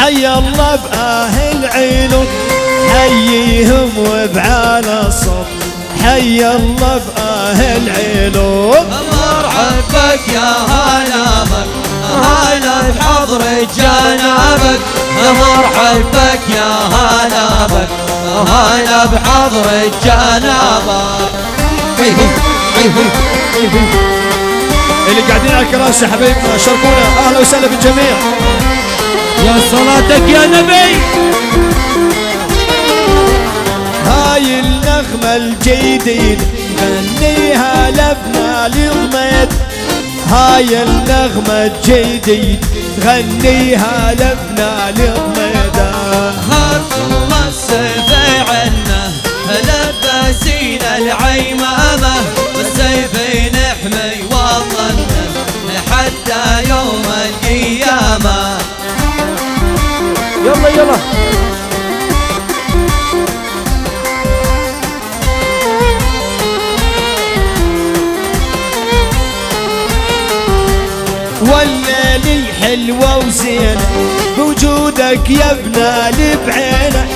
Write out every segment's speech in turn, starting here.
حي الله بأهل علوم حييهم وبعال الصف حي الله بأهل علوم مرحبك يا هلا بك هلا بحضر جنابك. مرحبك يا هلا بك هلا بحضر جنابك. اللي قاعدين على الكراسي حبايبنا شاركونا أهلا وسهلا بالجميع. يا صلاتك يا نبي. هاي النغمة الجديدة غنيها لبنا لضميد هاي النغمة الجديد غنيها لبنا لضميد الله السيف عنا لبسين العيمامة والسيف نحمي وطننا حتى يوم القيامة. يلا يلا. والليل حلوة وزينة بوجودك يا ابنا بعينك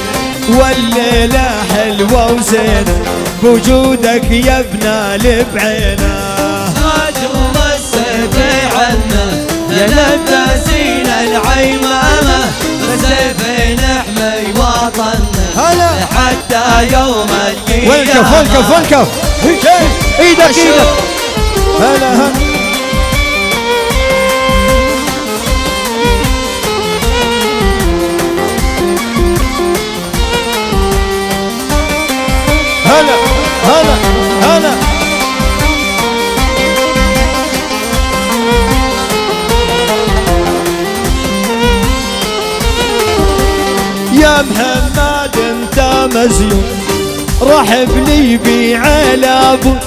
والليلة حلوة وزينة بوجودك يا ابنا بعينك هاجم السيف عنا يا لبسين العيمامة. والسيف نحمي وطننا. هلا. حتى يوم القيامة. والكف والكف والكف إيدك إيدك. هلا هلا. مزيون رحب لي بعلاب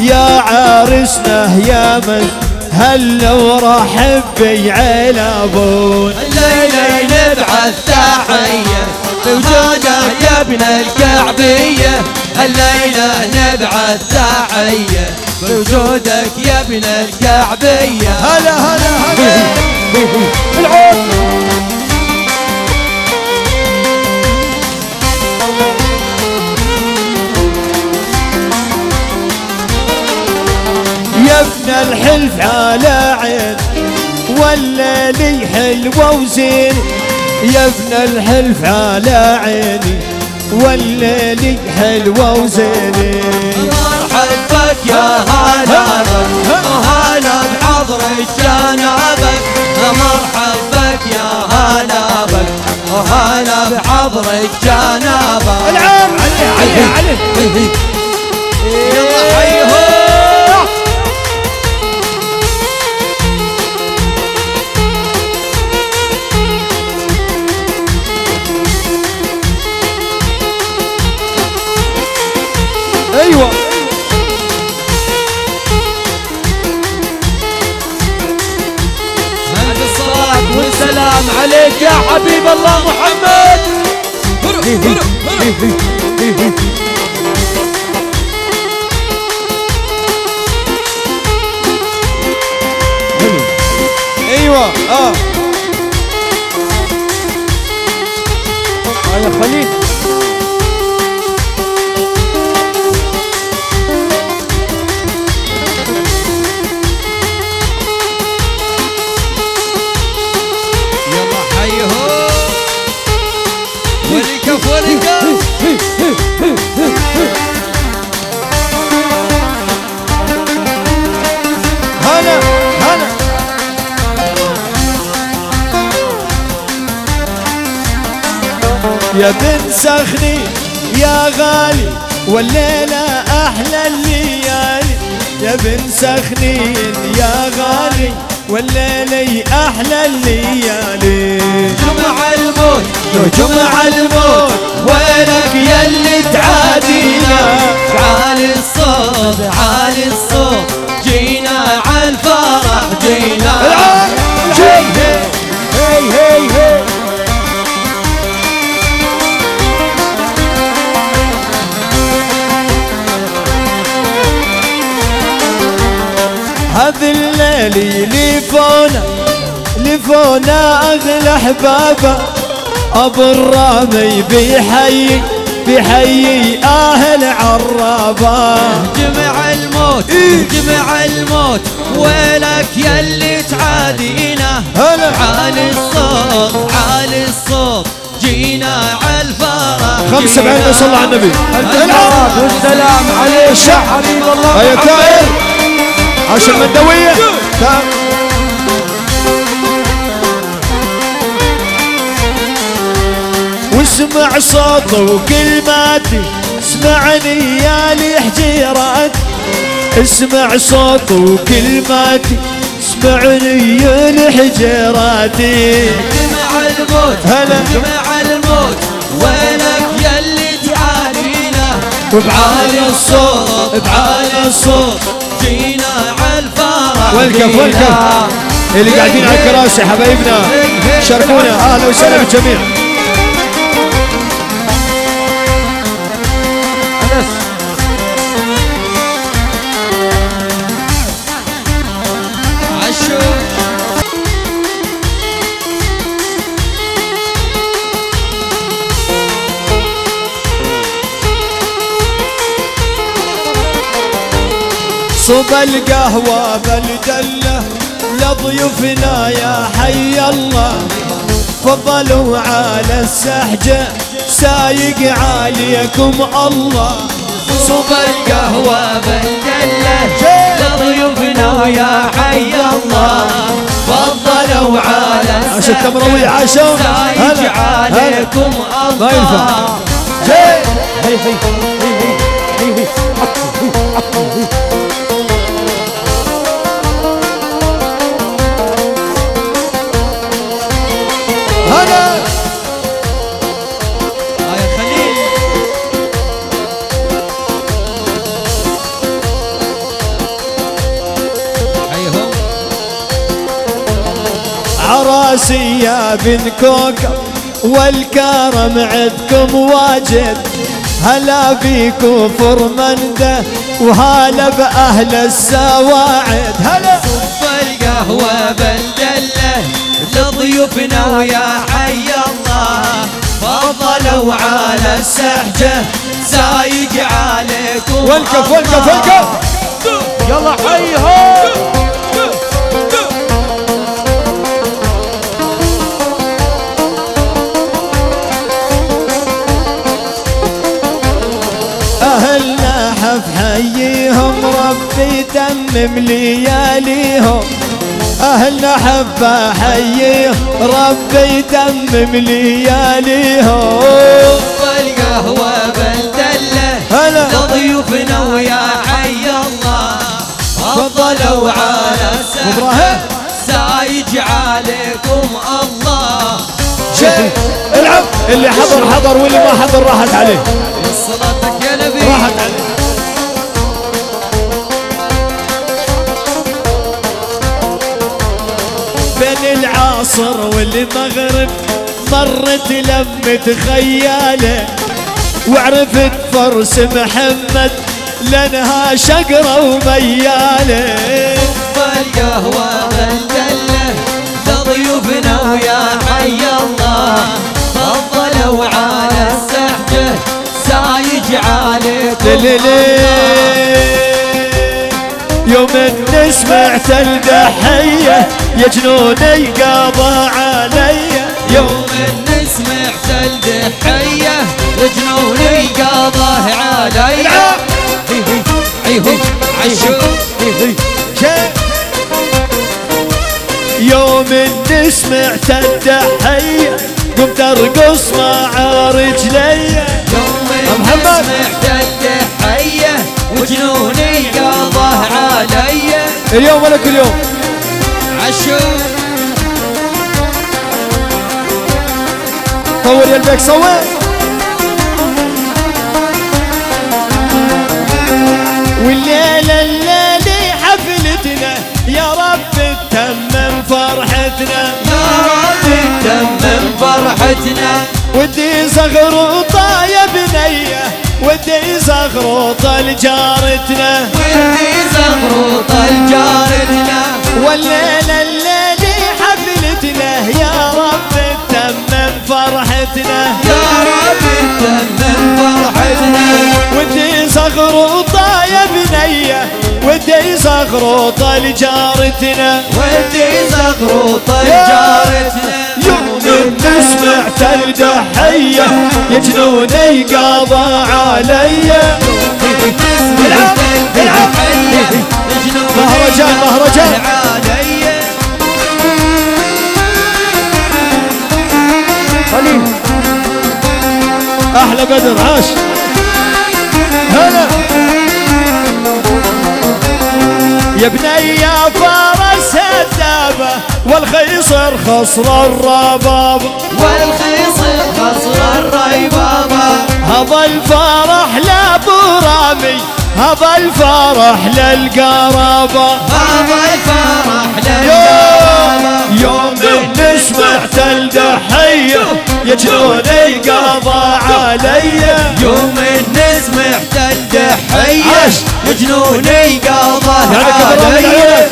يا عرسنا يا مز هلا ورحب بعلابون الليلة نبعث تحية بوجودك يا ابن الكعبية. الليلة نبعث تحية بوجودك يا ابن الكعبية. هلا هلا هلا. العود. يا ابن الحلف على عين والليل حلوة وزين. يا ابن الحلف على عيني والليل حلوة وزين. مرحبك يا هلا هلا بحضر جنابك مرحبك يا هلا بك هلا بحضر جنابك العام علي علي علي. عليك يا حبيب الله محمد. أيوه آه. يا خليل. يا بن سخني يا غالي والليلة أحلى الليالي. يا بن سخنين يا غالي والليلة أحلى الليالي. جمع الموت لو جمع الموت وينك يا اللي تعادينا. عالي الصوت عالي الصوت جينا على الفرح جينا. الليل لفونا لفونا أغلى أحبابه. أبو الرامي بيحيي بيحيي أهل عرابه. جمع الموت جمع الموت ويلك يلي تعادينا. هلا. عالي الصوت عالي الصوت جينا عالفرح 75 ما صلى على النبي. الصلاة والسلام عليك. يا. حبيب الله محمد. تائر عشر مندوية واسمع صوته وكلماتي اسمعني يا الحجيرات اسمع صوته وكلماتي اسمعني يا الحجيراتي جمع الموت هلا. جمع الموت ويلك يلي تعانينا وبعالي الصوت بعالي الصوت. والكف والكف اللي قاعدين على الكراسي حبايبنا. شاركونا. أهلا وسهلا بالجميع. صب القهوة بالدلة لضيوفنا يا حي الله. فضلوا على السحجة سايق عليكم الله. صب القهوة بالدلة لضيوفنا ويا حي الله. فضلوا على هلا هلا. عليكم ما ينفع. عراسي يا بن كوكب والكرم عندكم واجد. هلا بيكو فرمنده وهلا بأهل السواعد. هلا. القهوة بالدلة لضيوفنا ويا حي الله. فضلوا على السحجة سايق عليكم والكف والكف. والكف. يلا حيهم ربي تمم لياليهم. أهلنا حب حييهم ربي تمم لياليهم. القهوة بالدلة هلا. لضيوفنا ويا حي الله. فضلوا على. السحجة سايج عليكم الله. شيء العب. اللي حضر حضر واللي ما حضر راحت عليه. صلاتك العصر والمغرب مرت لمة خياله وعرفت فرس محمد لانها شقرة ومياله القهوة بالدلة لضيوفنا ويا حي الله. فضلوا على السحجة سايج عليكم يوم سمعت الدحية يا جنوني قضى علي. يوم إني سمعت الدحية جنوني قضاه علي. عشو. يوم إني سمعت الدحية قمت أرقص مع رجلي. يوم. إني سمعت الدحية وجنوني قضاه علي. اليوم ولا كل يوم؟ عشو. طور يا البيك صور والليلة الليلة حفلتنا يا رب تمم فرحتنا. يا رب تمم فرحتنا. ودي بنية ودي زغروطة لجارتنا ودي زغروط الجارتنا. والليلة الليلة حفلتنا يا رب تمم فرحتنا. يا رب تمم فرحتنا. ودي زغروطة يا بنية ودي زغروطة لجارتنا ودي زغروطة جارتنا. يوم نسمع تلدحية يا جنوني قضى علي. العب العب مهرجان. مهرجان أحلى بدر عاش. هلا. يا بني يا فارس الدابة والخيصر خصر الربابة والخيصر خصر الريبابة هذا الفرح لابو رامي هذا الفرح للقرابة هذا الفرح يوم للقرابة يوم نسمع تلدحية يا قضى علي. يوم نسمع تدحية عاش. جنوني قضى علي.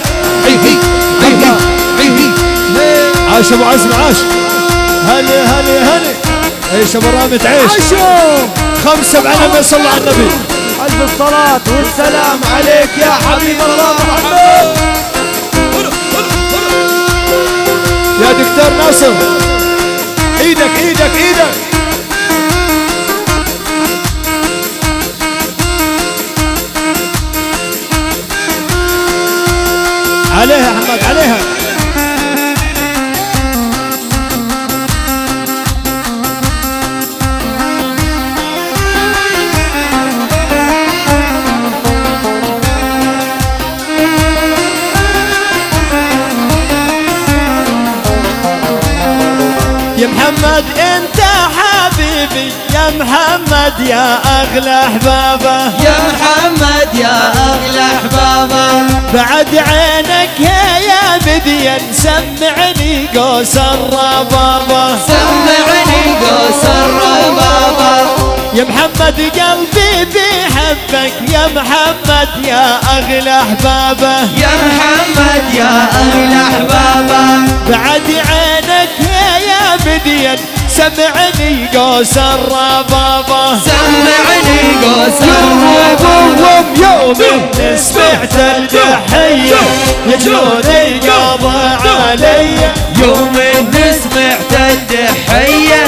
عاش أبو عزم عاش. هلي هلي هلي إيش أبو رامي تعيش؟ خمسة بعلم صلى على النبي ألف الصلاة والسلام عليك يا حبيب الله محمد. يا دكتور ناصر. إيدك إيدك إيدك. عليها حماد عليها. يا محمد انت حبيبي يا محمد يا أغلى أحبابه. يا محمد يا أغلى أحبابه. بعد عينك يا يا سمعني قوس الربابة. سمعني قوس الربابة. يا محمد قلبي بيحبك. يا محمد يا أغلى أحبابه. يا محمد يا أغلى أحبابه. بعد عينك يا يا سمعني قوس الربابه سمعني قوس الربابة يوم سمعت الدحية يا جنوني قضى علي. يوم سمعت الدحية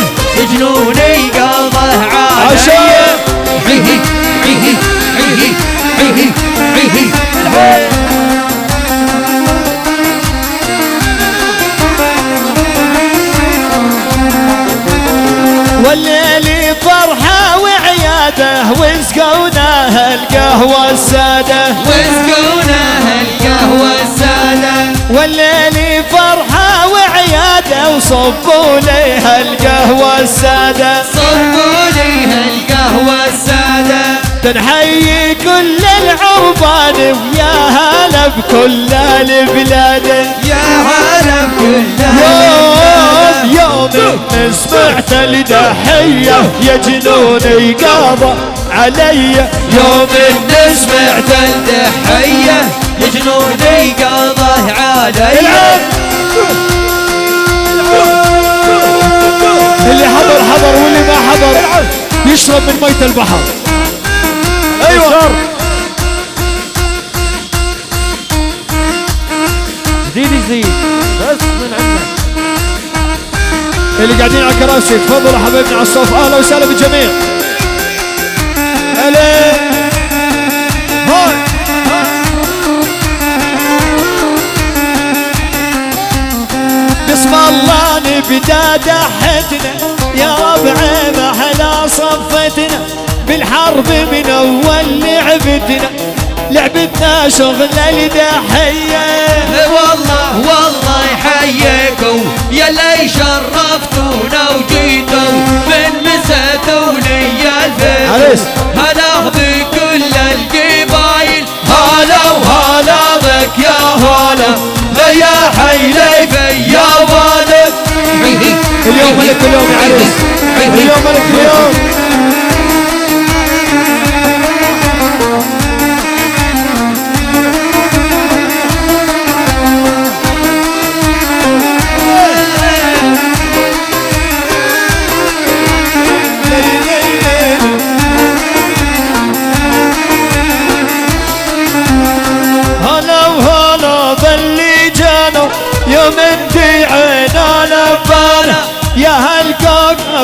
جنوني قضى علي. عشان. عيه عيه عيه عيه عيه والليل فرحة وعيادة وسقوناها القهوة السادة. وسقوناها القهوة السادة. والليل فرحة وعيادة وصبوا ليها القهوة السادة. صبوا ليها القهوة السادة. تنحيي كل العربان ويا هلا بكل البلاد. يا هلا بكل يوم يوم سمعت الدحية يا جنوني قاضى علي. يوم سمعت الدحية جنوني قضى علي. اللي حضر حضر واللي ما حضر يشرب من مية البحر. أيوه. زيد زيد بس من عندك. اللي قاعدين على الكراسي تفضلوا حبايبنا على الصوف أهلا وسهلا بالجميع. هلا هاي. بسم الله نبدأ دحتنا يا ربع محلا صفتنا. بالحرب من أول لعبتنا لعبتنا شغل الدحيه والله والله يحييكم يا اللي شرفتونا وجيتوا من مساتوا لي عريس. الفيل هلا بكل القبايل هلا وهلا بك يا هلا يا حي في يا ولد اليوم ملك اليوم يا عريس. اليوم ملك اليوم.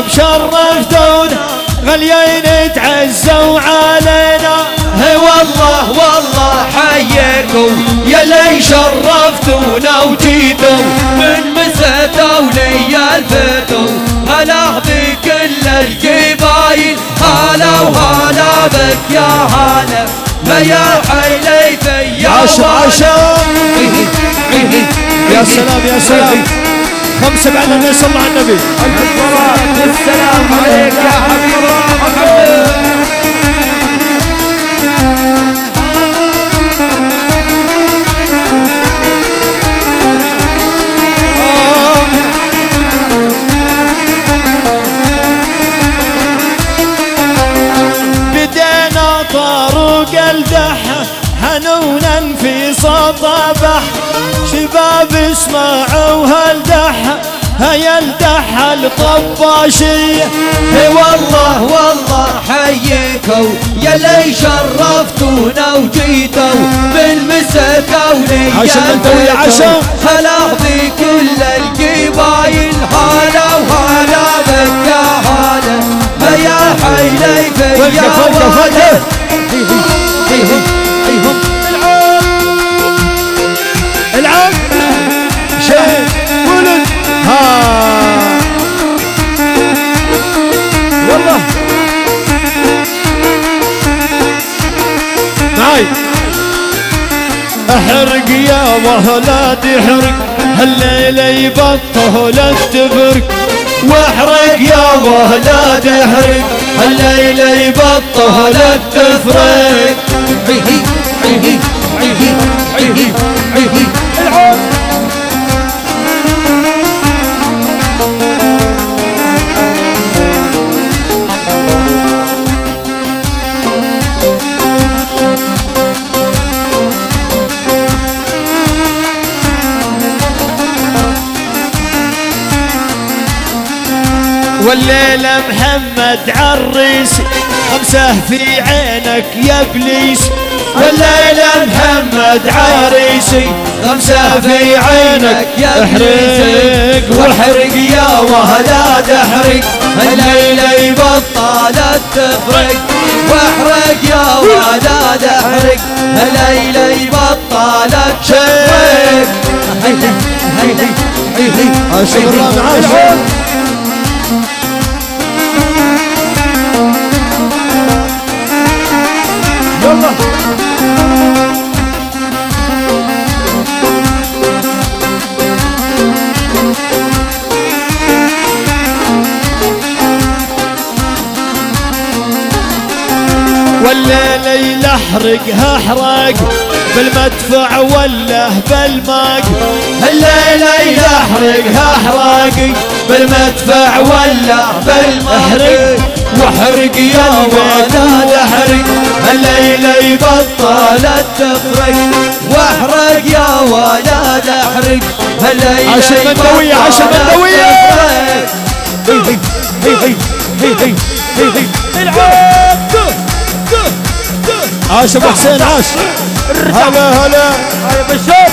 شرفتونا غليين تعزوا علينا هي والله والله حييكم يا لي شرفتونا وجيتوا من مسيتوا لي الفتوا هلا بكل الجبايل هلا وهلا بك يا هلا ما يا حيلي في عاشر عاشر يا سلام يا سلام خمسة بعد النبي صلى الله على النبي. والسلام عليك يا حبيب محمد بدينا طاروق الدحة حنونا في صطبح شباب اسمعوا هالدحة هيا الدحة الطباشية إي والله والله حييكوا يا لي شرفتونا وجيتوا بالمسكة ولي عشان أنت ويا عشان. هلا بكل القبايل هلا وهلا بك يا هلا. ما يا حيلي في وقف معاي أحرق يا وهلاد احرق هالليلة يبطل التفرق وأحرق يا وهلاد احرق هالليلة يبطل التفرق عيهي عيهي عيهي عيهي عيهي. والليلة محمد عريس خمسة في عينك يا ابليس والليلة محمد عريسي خمسة في عينك يا احرق واحرق يا وهلاد احرق الليلة يبطل التفرق واحرق يا ولاد احرق هليلة يبطل التفرق هيلي هيلي هيلي عاشر الرابع والليلة يلحرقها احرق بالمدفع ولا بالماق الليلة يلحرقها احرق بالمدفع ولا بالماق واحرق يا ولاد احرق الليلة يبطل التفرق واحرق يا ولاد احرق هليلة عشر مندوية، عشر يبطل مندوية. التفرق. عاش أبو حسين عاش. هلا هلا. هاي بشار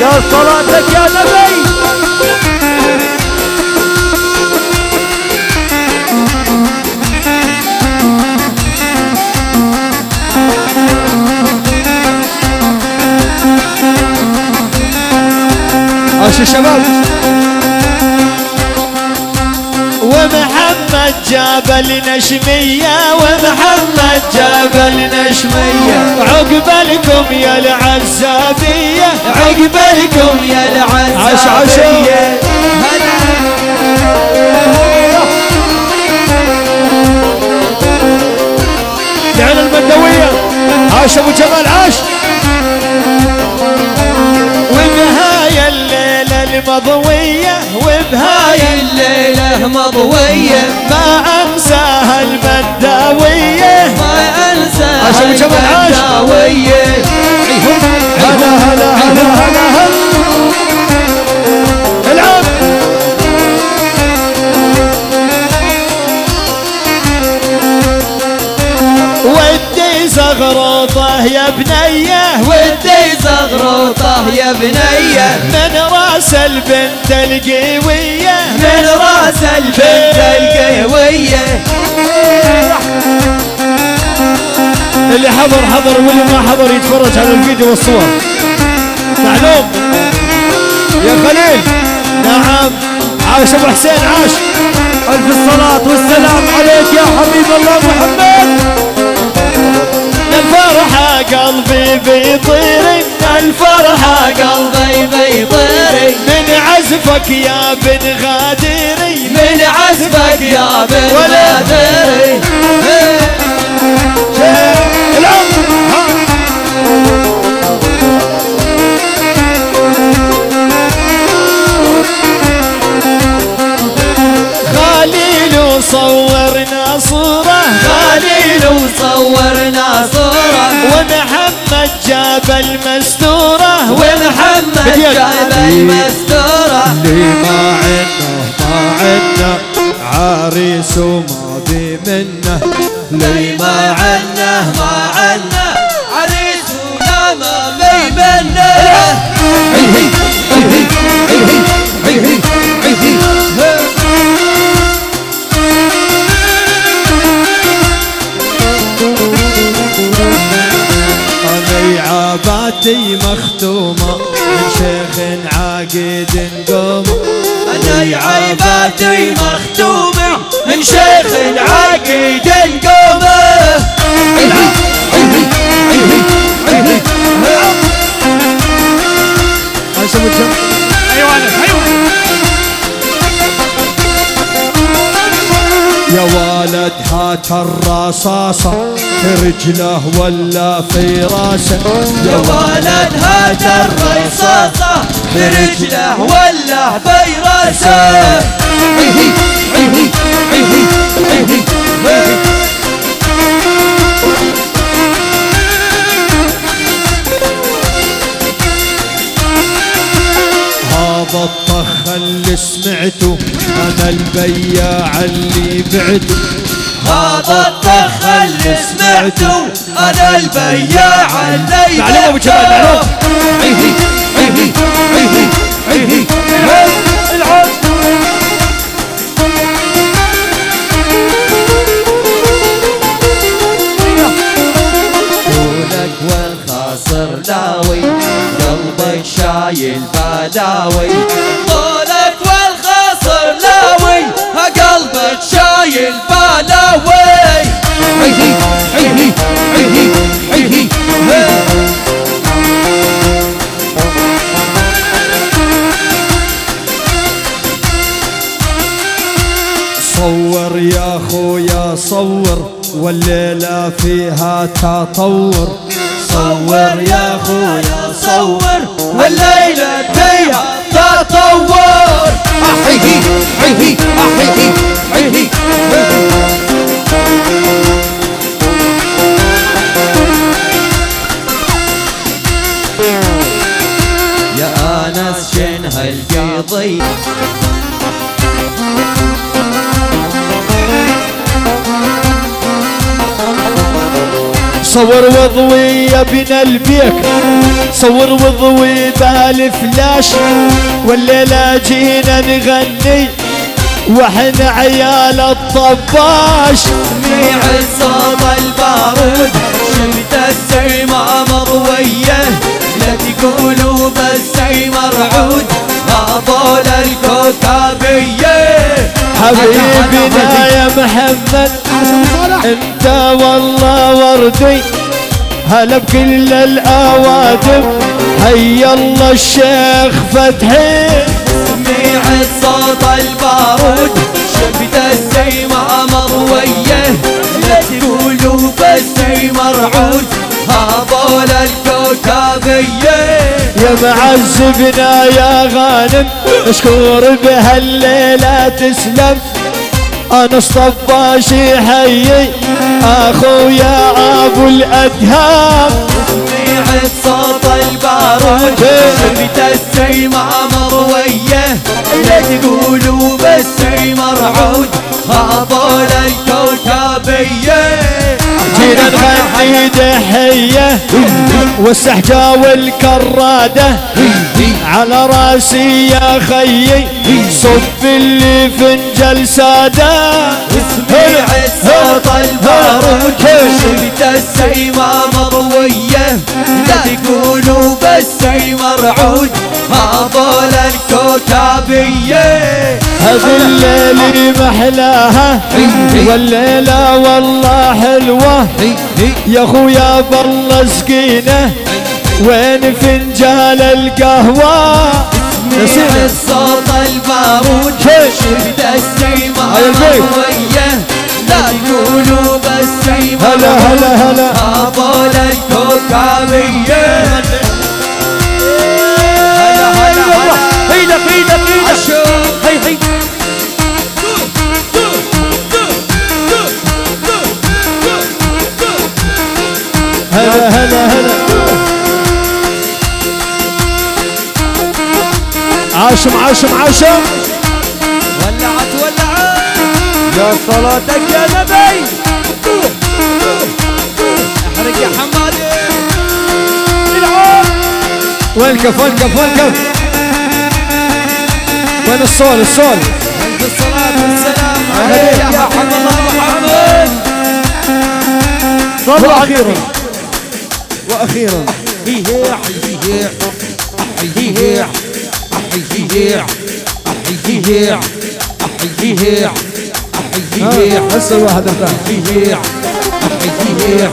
يا صلاتك يا نبي. عاش الشباب ومحمد جاب النشمية ومحمد جاب النشمية عقبالكم يا العزابية. عقبالكم يا العزابية. عاش أبو جمال عاش. المضوية وبهاي هاي الليلة مضوية. ما انساها المنداوية ما عشان عاش. المنداوية هلا هلا هلا هلا هلا. زغروطه يا بنيه ودي زغروطه يا بنيه من راس البنت القويه من راس البنت القويه اللي حضر حضر واللي ما حضر يتفرج على الفيديو والصور. معلوم؟ يا خليل. نعم. عاش أبو حسين عاش. ألف الصلاة والسلام عليك يا حبيب الله محمد. الفرحة قلبي بيطير الفرحة قلبي بيطير. من عزفك يا بن غادري من عزفك يا بن غادري العمر خليل صورنا صورة. خليل وصورنا صورة. ومحمد جاب المستورة. ومحمد. جاب المستورة. اللي ما عنا ما عنا عريس وما بي منه. لي ما عنا ما عنا عيباتي مختومة من شيخ عقيد قومه عاش ابو جم يا ولد هات الرصاصة في رجله ولا في راسه. يا ولد هات الرصاصة برجله ولا براسه هذا الطخ اللي سمعته أنا البياع اللي بعته. هذا الطخ اللي سمعته أنا البياع اللي طولك والخاصر داوي شايل بلاوي طولك والخاصر لاوي قلبك شايل بلاوي صور يا خويا صور والليلة فيها تطور. صور يا خويا صور والليلة فيها تطور. يا آنس شن هالقضية؟ صور وضوي يا بن البيك. صور وضوي بالفلاش والليلة جينا نغني. وإحنا عيال الطباش. سميع الصوت البارود شفت السيمة مضوية. لا تقولوا بس مرعود هذول الكوكبية حبيبنا يا. محمد أنت والله وردي. هلا بكل الأوادم. حي الله الشيخ فتحي. سميع الصوت البارود شفت السيمة مضوية لا تقولوا بس مرعود هذول الكوكبية يا معذبنا يا غانم اشكر بهالليلة تسلم. أنا الطباشي حيي أخويا أبو الأدهام. سميع الصوت البارود شفت السيمة مضوية لا تقولوا بس مرعود هذول الكوكبية. جينا نغني دحية والسحجة والكرادة. على رأسي يا خيي صب اللي فنجل سادة. اسمع الصوت البارود شفت السيمة مضوية لا تقولوا بس مرعود هذول الكوكبية هذه الليلة محلاها والليلة والله حلوة يا خويا بالله سقينه وين فنجال القهوة اسمع الصوت البارود شفت البيت. مضوية لا تقولوا بس هلا هلا هلا. هذول الكوكبية هلا هلا هلا. إيدك إيدك عشو هي هي. هلا هلا هلا. عاشم عاشم عاشم. يا صلاتك يا نبي. أحرق يا حمادي. وين كف وين كف وين الصول؟ الصول. الصلاة والسلام عليك يا محمد الله محمد وأخيرا. وأخيرا. هيهيع هيهيع هيهيع هيهيع هيهيع هيهيع هيهيع هسه الواحد ارتاح هيهيع هيهيع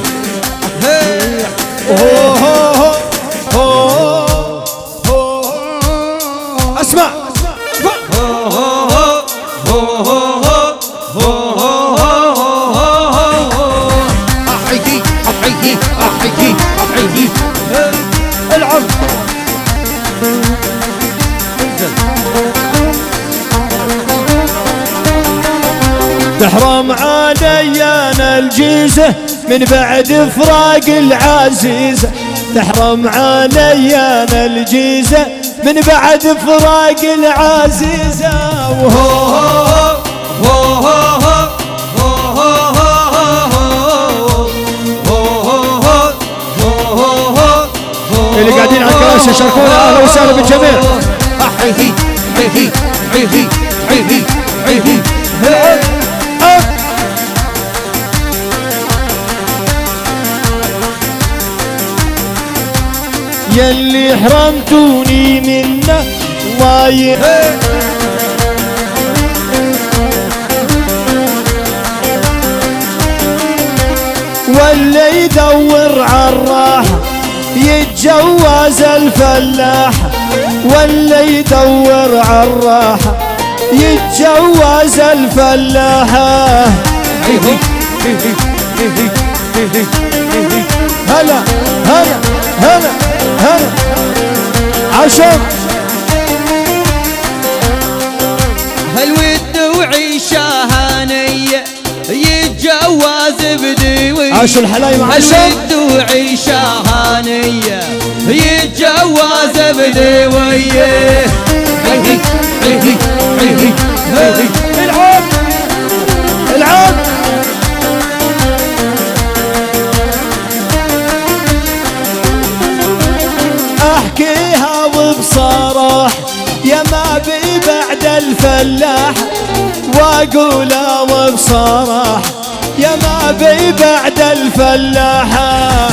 تحرم علي أنا الجيزه من بعد فراق العزيزه تحرم علي أنا الجيزه من بعد فراق العزيزه وهو اللي قاعدين على الكراسي يشاركونا أهلا وسهلا بالجميع أحيي أحيي أحيي أحيي أحيي يلي حرمتوني منه ضايع واللي يدور عالراحة يتجوز الفلاح. واللي يدور عالراحة يتجوز الفلاحة هلا هلا هلا. هلا عشان هالود وعيشة هانية يتجوز بدوي عاش الحلايم عشان هالود وعيشة هانية يتجوز بدوية العب العب وبصراحة يا ما بي بعد الفلاح واقولها وبصراحة يا ما بي بعد الفلاحة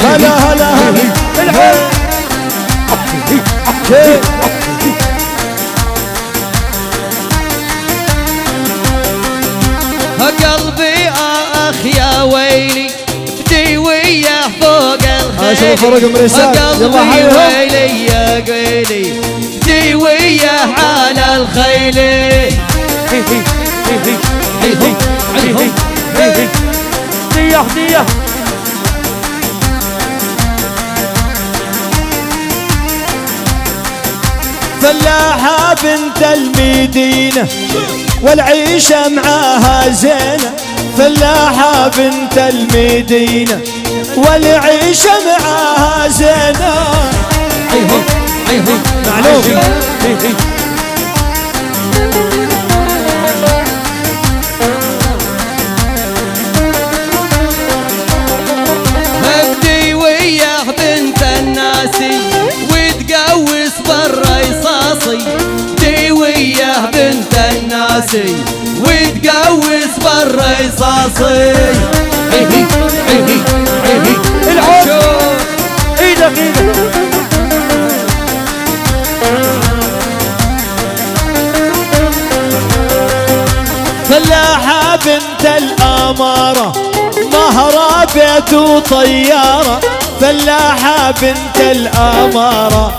هلا هلا هلا. أبو فرج مريسان. يلا حيهم. ويلي يا قيلي بدي وياه على الخيل. دية دية. فلاحة بنت المدينة والعيشة معاها زينة. فلاحة بنت المدينة والعيشة معاها زينة. معلوم. وياه بنت الناسي وتقوس بالرصاصي دي وياه بنت الناسي وتقوس بالرصاصي فلاحة بنت الأمارة مهرة بيت وطيارة فلاحة بنت الأمارة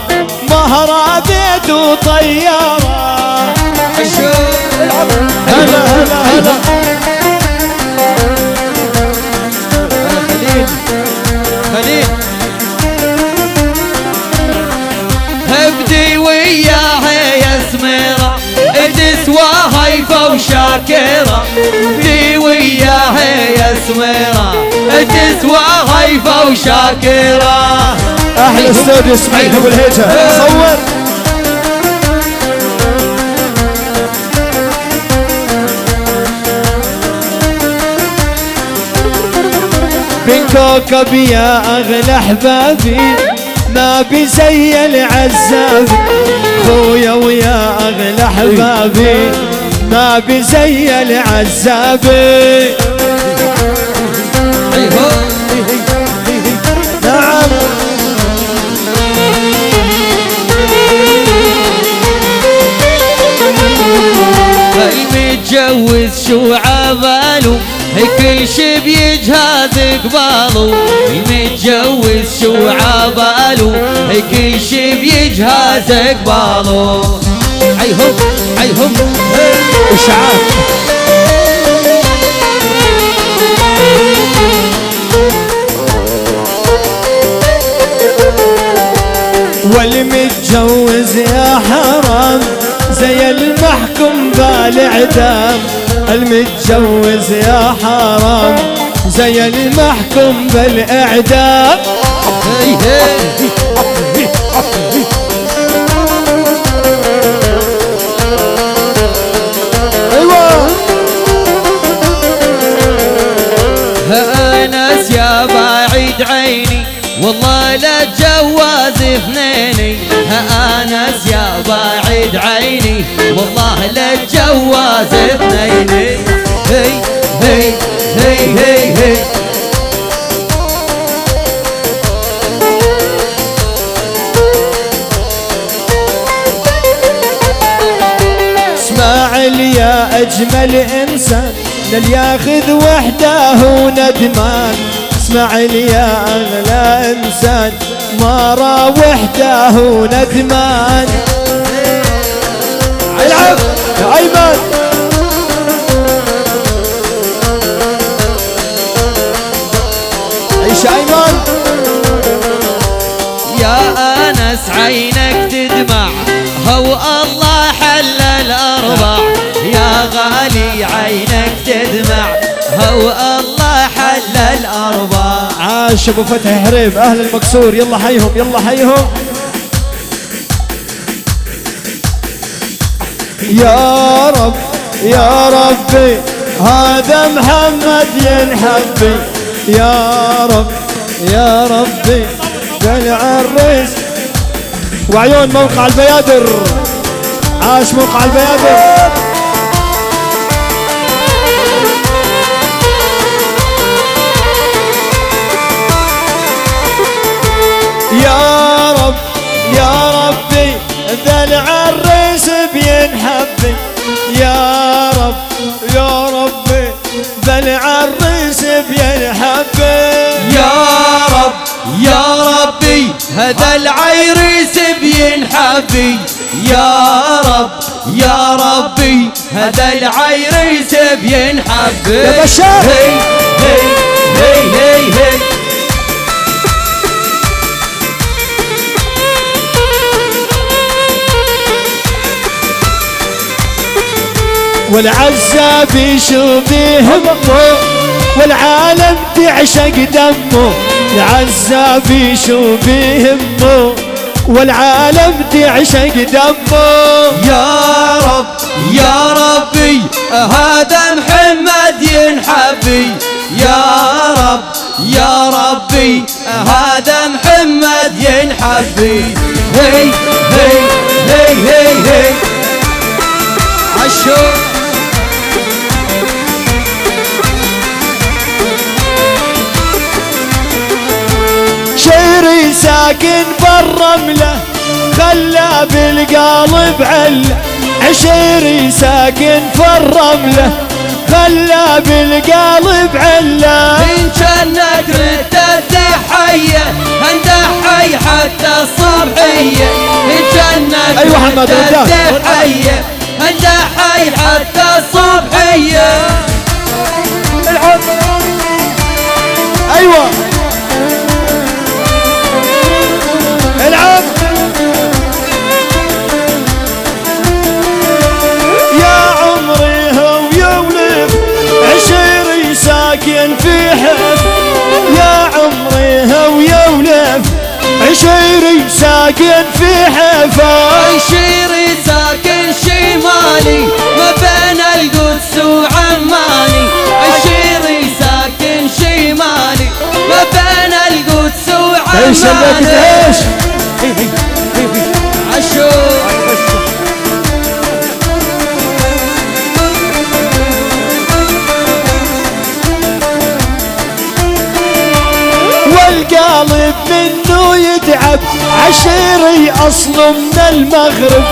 مهرة بيت وطيارة هلا هلا هلا. خليل هبدي وياها يا سميرة تسوى هيفا وشاكرة دي وياها يا سميرة تسوى هيفا وشاكرة أحلى استوديو اسماعيل أبو الهيجة صور. بين كوكب يا أغلى أحبابي ما بزي العزابي خويا ويا أغلى أحبابي ما بزي العزابي نعم. المتجوز شو عباله كل شي بيجهز قباله المتجوز شو عباله كل شي بيجهز قباله. عيهم عيهم إشعاع والمتجوز يا حرام زي المحكوم بالاعدام المتجوز يا حرام زي المحكوم هي أيوه. انس يا بعيد عيني. والله لا جواز اثنيني انس يا بعيد عيني. والله لا جواز اثنيني. هي هي هي هي هي. اسماعيل يا أجمل إنسان لل ياخذ وحده ندمان. اسماعيل يا اغلى إنسان. ما را وحده ندمان. العب أيمن. عيش أيمن. يا أنس عينك تدمع. هو الله حل الاربع يا غالي عينك تدمع. هو الله حل الاربع عاش أبو فتحي حريب أهل المقصور يلا حيهم يلا حيهم. يا رب يا ربي هذا محمد ينحبي. يا رب يا ربي بالعريس. وعيون موقع البيادر. عاش موقع البيادر. ربي ذا العريس بينحبي يا رب يا ربي ذا العريس بينحبي يا رب يا ربي هذا العريس بينحبي يا رب يا ربي هذا العريس بينحبي يا بشار. هي هي هي هي هي. والعزاب شو بيهمه والعالم تعشق دمه. العزاب شو بيهمه والعالم تعشق دمه. يا رب يا ربي هذا محمد ينحبي يا رب يا ربي هذا محمد ينحبي هي هي هي هي هي. عشو. شيري ساكن بالرملة خلى بالقلب علة. عشيري ساكن في الرملة خلى بالقلب علة. إن كانك ردت التحية انت حي حتى الصبحية إن كانك أيوة ردات. التحية. أنت حي حتى الصبحية أيوه. العب يا عمري هو يولف عشيري ساكن في حف يا عمري هو يولف عشيري ساكن في حفا. عشيري القدس وعماني عشيري ساكن شمالي ما بين القدس وعماني والقلب منه يتعب عشيري اصله من المغرب.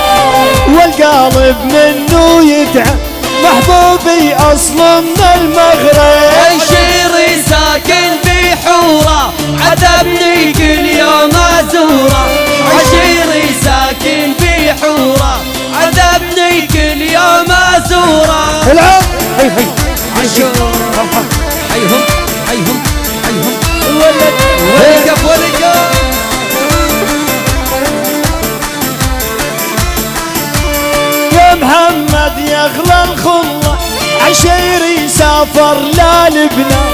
والقلب منه يتعب محبوبي اصله من المغرب. عشيري ساكن في حورة عذبني كل يوم أزوره. عشيري ساكن في حورة عذبني كل يوم أزوره. العب عشو حيهم حيهم حيهم ولد ولد. ولد. اغلى الخلة عشيري سافر للبنان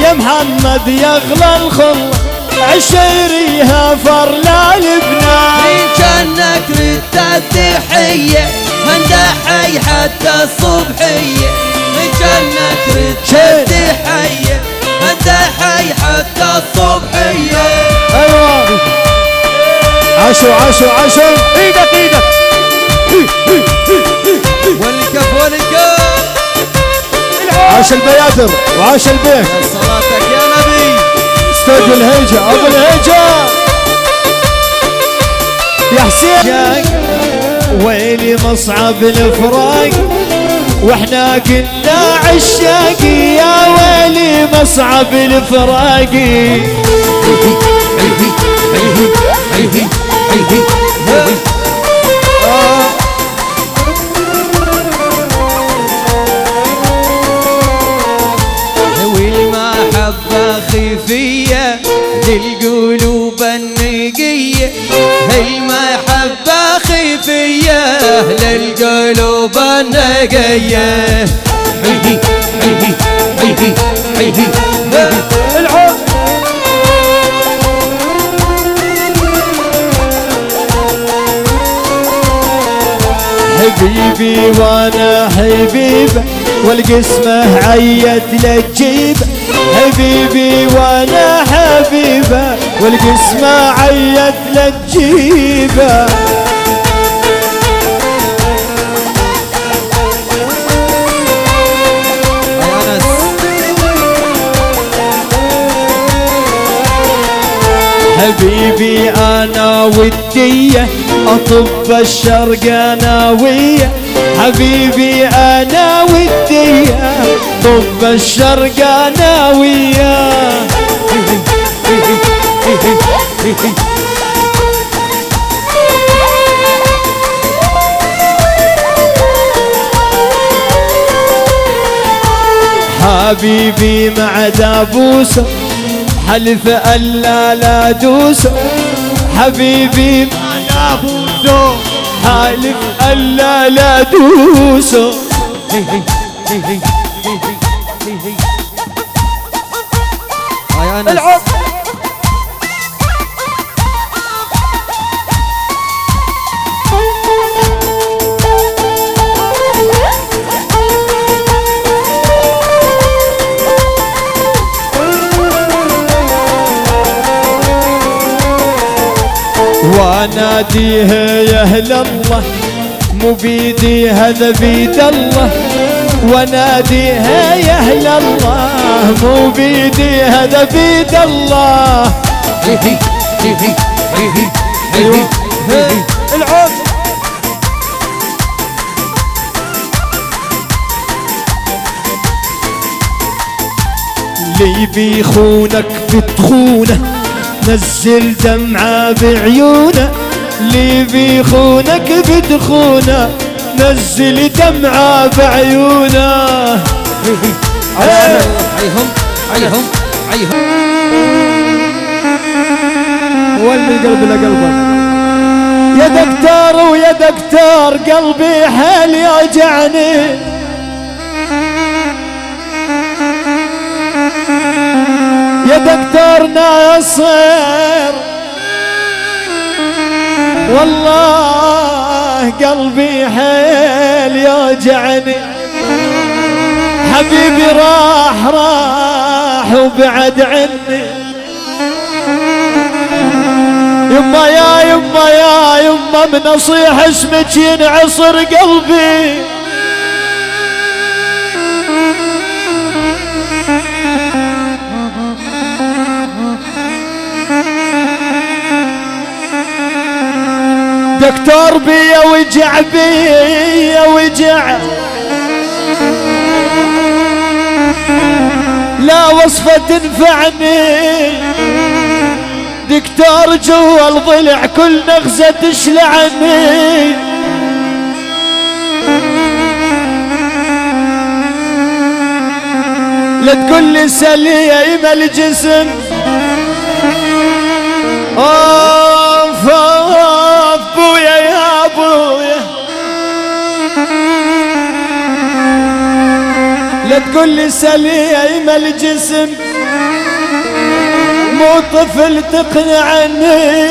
يا محمد يا اغلى الخلة عشيري هافر للبنان كأنك ردت التحية انت حي حتى الصبحية. إن كأنك ردت شيء. التحية انت حي حتى الصبحية. أيوه. عشو عشو عشو. إيدك إيدك. والكف والكف عاش البيادر وعاش البيك صلاتك يا نبي. استوديو الهيجة أبو الهيجة. يا حسين. ويلي مصعب الفراق. وإحنا كنا عشاق يا ويلي مصعب الفراق. النقية حبيبي وأنا حبيبه والقسمه عيت للجيبه حبيبي وأنا حبيبه والقسمه عيت للجيبه يا حبيبي أنا ودية أطب الشرق ناويه حبيبي أنا ودية طب الشرق ناويه حبيبي مع دابوسه حلف الا لا دوسه حبيبي مع دابوسه حالف الا لا دوسه يا أنس العب واناديها يا أهل الله مو بيدي هذا بيد الله. وناديها يا أهل الله مو بيدي هذا بيد الله. هي العود. اللي بيخونك بتخونه نزل دمعة بعيونة اللي بيخونك بتخونه نزل دمعة بعيونة. عيهم عيهم عيهم وين من قلب لقلبك يا دكتور ويا دكتور قلبي حيل يوجعني دكتور ناصر. والله قلبي حيل يوجعني. حبيبي راح راح وبعد عني. يما يا يما يا يما من اصيح اسمك ينعصر قلبي. دكتور بيا وجع بيا وجع. لا وصفة تنفعني. دكتور جوا الضلع كل نغزة تشلعني. لا تقول لي سليم الجسم. اوف لي سليم الجسم. مو طفل تقنعني.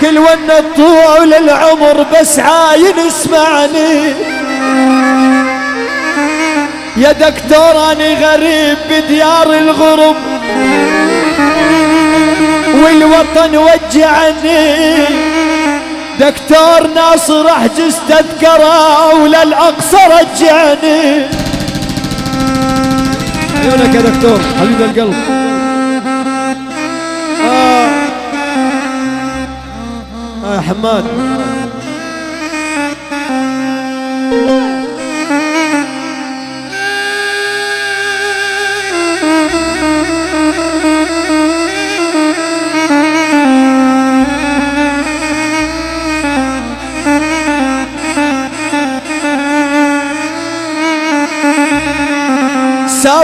كل ون طول العمر بس عاين اسمعني. يا دكتور اني غريب بديار الغرب. والوطن وجعني. دكتور ناصر أحجز تذكرة وللأقصى رجعني. عيونك يا دكتور حبيب القلب. آه. آه يا حماد.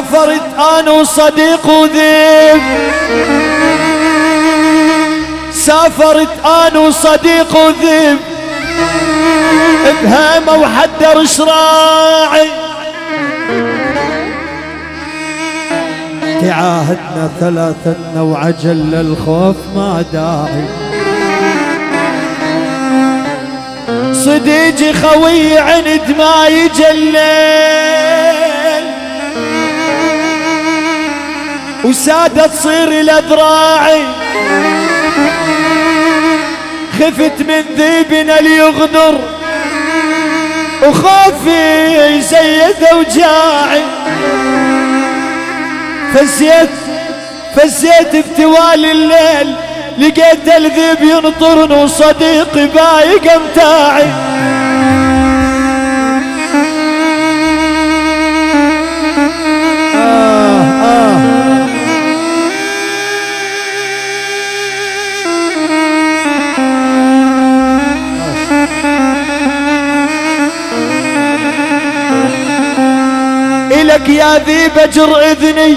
سافرت أنا وصديق وذيب سافرت أنا وصديق وذيب بهامة وحدر شراعي. تعاهدنا ثلاثة وعجل للخوف ما داعي. صديقي خوي عند ما يجلل وسادة تصير الأذراعي خفت من ذيبنا ليغدر وخافي يزيد اوجاعي فزيت فزيت بتوالي الليل لقيت الذيب ينطرن وصديقي بايق امتاعي إلك يا ذيب أجر إذني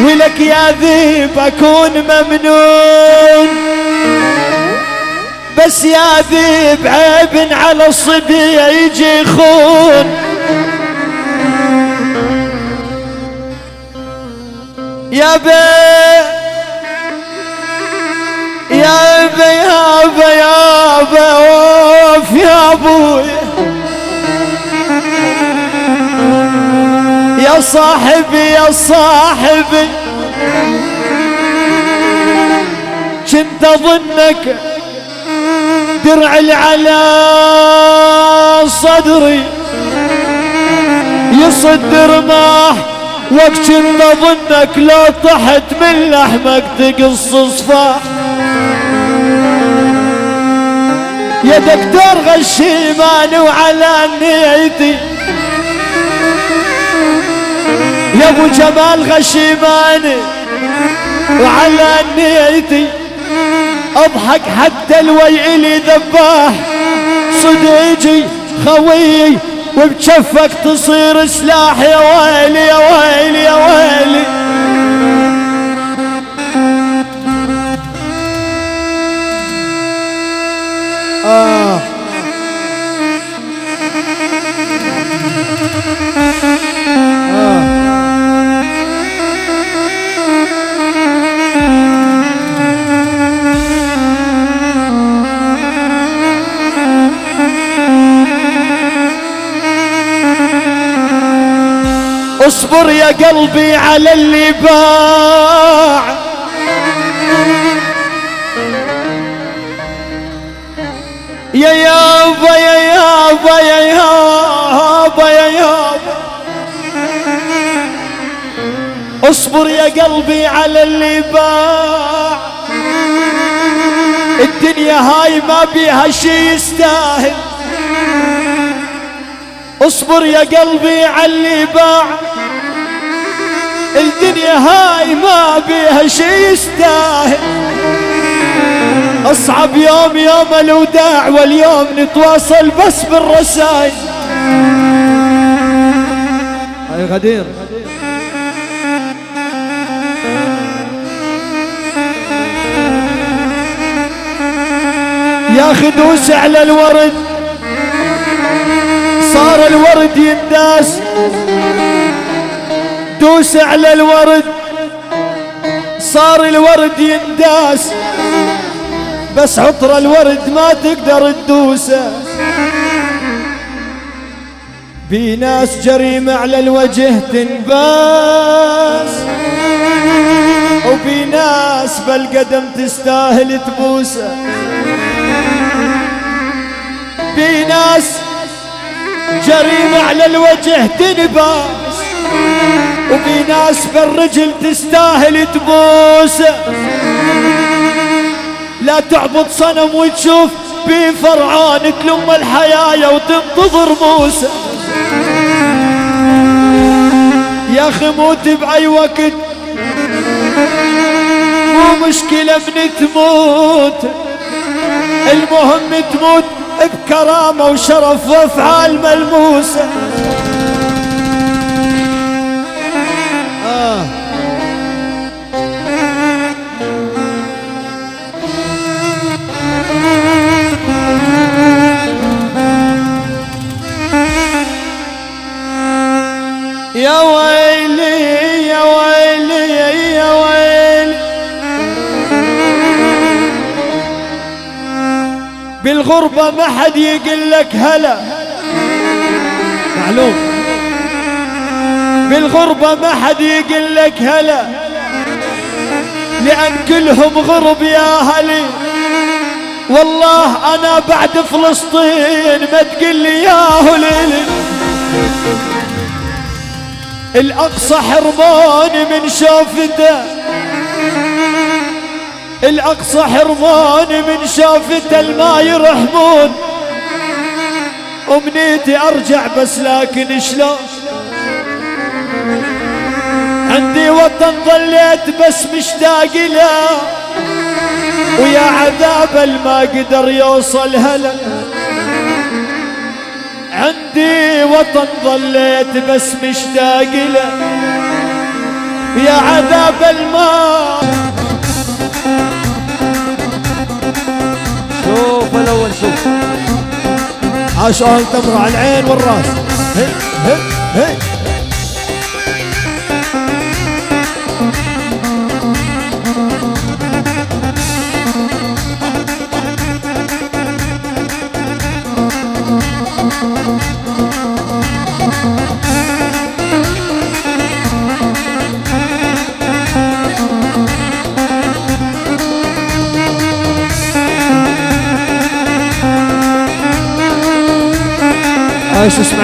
ولك يا ذيب أكون ممنون. بس يا ذيب عيب على الصدي يجي يخون. يا بي يا بي يا بي يا بي يا أبوي. يا صاحبي يا صاحبي. كنت أظنك درع على صدري يصد رماح وقت أظنك لو طحت من لحمك تقص صفاح يا دكتور غشيماني وعلى نيتي. يا أبو جمال غشيماني وعلى نيتي أضحك حتى الويلي ذباح صديجي خويي وبجفك تصير سلاح. يا ويلي يا ويلي يا ويلي. آه. اصبر يا قلبي على اللي باع. يا يابا يا يابا يا يابا يا يابا. اصبر يا قلبي على اللي باع. الدنيا هاي ما بيها شي يستاهل. اصبر يا قلبي على اللي باع. الدنيا هاي ما بيها شي يستاهل. اصعب يوم يوم الوداع واليوم نتواصل بس بالرسائل هاي غدير. يا أخي دوس على الورد. صار الورد ينداس. دوس على الورد. صار الورد ينداس. بس عطر الورد ما تقدر تدوسه. في ناس جريمة على الوجه تنباس. وفي ناس بالقدم تستاهل تبوسه. في ناس جريمة على الوجه تنباس وفي ناس بالرجل تستاهل تبوسه لا تعبد صنم وتشوف في فرعون تلم الحياة وتنتظر موسى. يا أخي موت بأي وقت مو مشكلة من تموت المهم تموت بكرامة وشرف وأفعال ملموسة. بالغربة ما حد يقول لك هلا. معلوم. بالغربة ما حد يقول لك هلا. لأن كلهم غرب يا هلي والله أنا بعد فلسطين ما تقول لي يا هليلي الأقصى حرماني من شافته الأقصى حرماني من شافته الما يرحمون. أمنيتي أرجع بس لكن شلون؟ عندي وطن ظليت بس مشتاق له. ويا عذاب الما قدر يوصل هلا. عندي وطن ظليت بس مشتاق له. يا عذاب الماء شوف الأول شوف عاش أهل تمر على العين والراس. هي هي هي.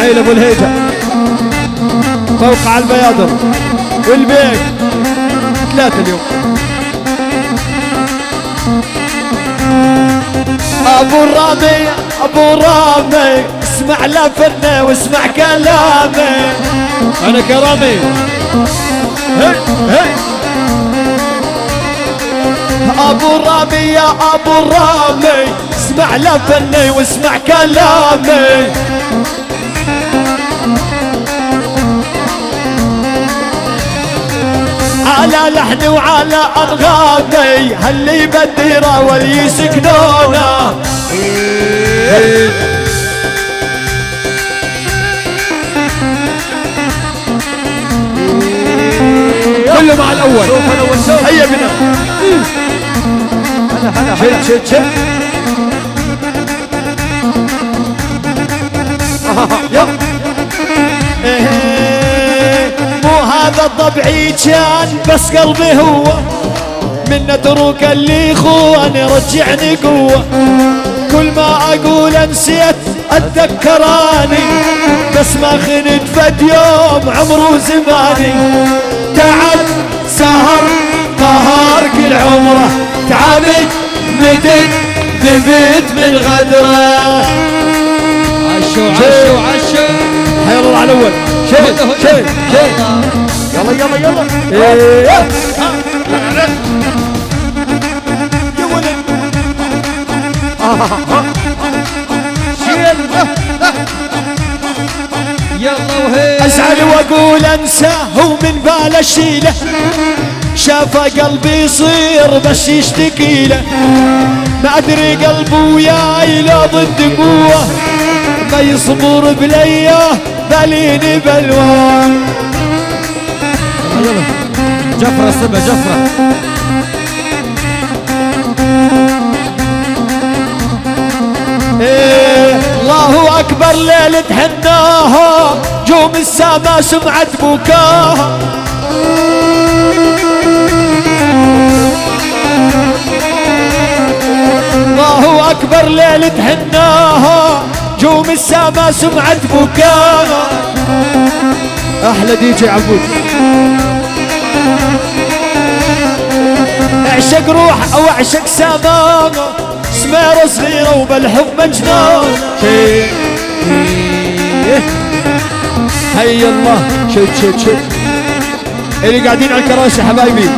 إسماعيل أبو الهيجة. فوق على البياضر. والبيك ثلاثة اليوم. أبو الرامي أبو رامي اسمع لفنه واسمع كلامي. أنا كرامي. هي هي. أبو رامي يا أبو رامي اسمع لفني واسمع كلامي. على لحني وعلى انغامي هاللي بديرة واللي يسكنونه كله مع شوف هيا بنا. هلا هلا هلا شد شد يلا. إيه، مو هذا طبعي كان بس قلبي هو. من نترك اللي خواني رجعني قوة. كل ما أقول انسيت أتذكراني. بس ما خنت فد يوم عمره زماني. تعب سهر قهر كل عمره. تعبت مدد ذبت من غدره. عشو عشو عشو. حي الله على الأول. شيل يلا يلا يلا. يا ولد شيل يلا وهي. ازعل وأقول أنساه ومن بال اشيله شافه قلبي يصير بس يشتكي له. ما أدري قلبه وياي لو ضد قوة. ما يصبر بلياه بليني يلا. جفرة سبع جفرة. إيه الله أكبر ليلة حناها. جوم السما سمعت بكاها. الله أكبر ليلة حناها. جوم السما سمعت بكاها أحلى دي جي عبود. اعشق روح أو اعشق سماها سميرة صغيرة وبالحب مجنون. هيا الله. شد شد شد اللي قاعدين على الكراسي حبايبي.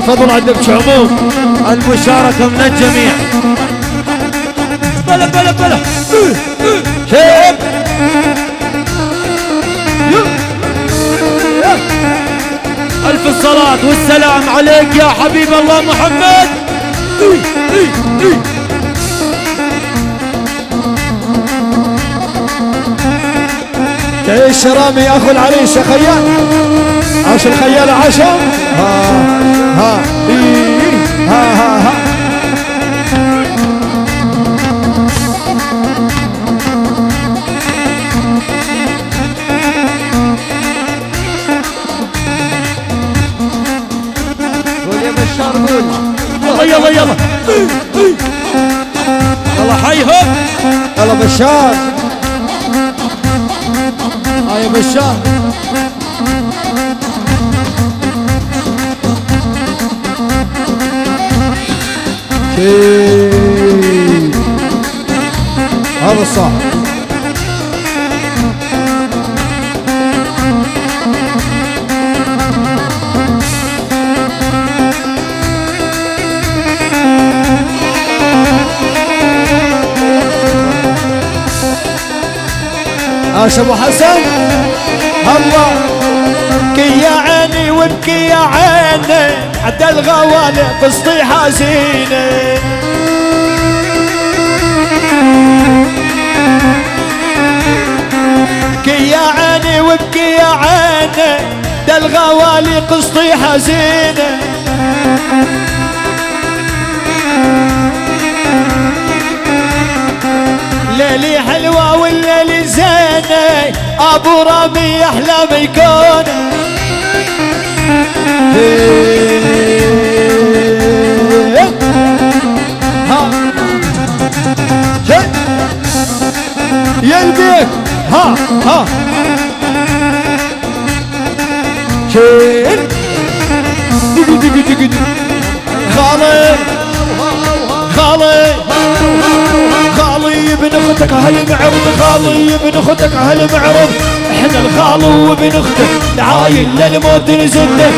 تفضلوا عندك عموم المشاركة من الجميع. بلا بلا بلا. ألف الصلاة والسلام عليك يا حبيب الله محمد. تعيش رامي أخو العريس يا خيال. عاش الخيال عاشا ها ها. إيه، ها ها ها. الله حيهم يلا بشار. ها يا بشار. هذا صح عاش أبو حسن. الله بكي يا عيني وابكي يا عيني حتى الغوالي قصتي حزينه بكي يا عيني وابكي يا عيني ده الغوالي قصتي حزينه ليلي حلوة والليلي زينة أبو رامي أحلى ما يكون ها. شد يا البيت ها ها. شيل. دقي دقي دقي دقي. خالي خالي. خالي ابن أختك هالمعرض خالي ابن أختك هالمعرض إحنا الخالو وابن أختك دعايل للموت نزده.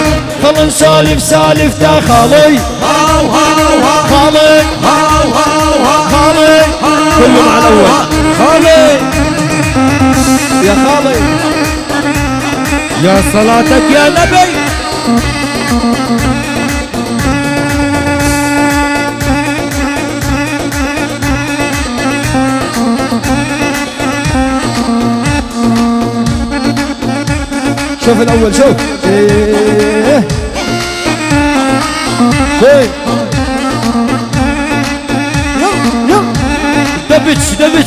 خل نسولف سالفته خالي هاو هاو هاو. خالي. هاو هاو هاو. خالي. كلهم على الأول. خالي. يا خالي. يا صلاتك يا نبي. شوف الأول شوف. إيه. إيه يلا دبج دبج.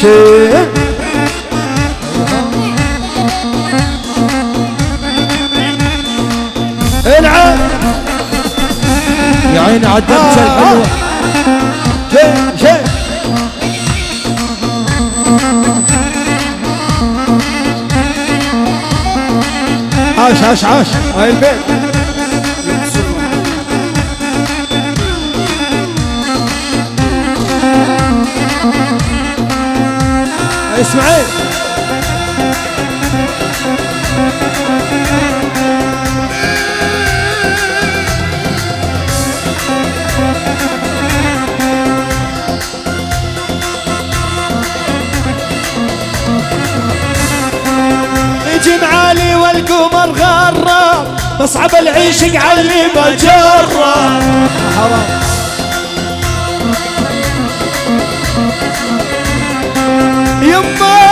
شيء العب يا عيني على الدمجة الحلوة. شيء شيء عاش عاش عاش. هاي البيت. اسمعي عالي والقمر غرة مصعب العيش علي بجرة يما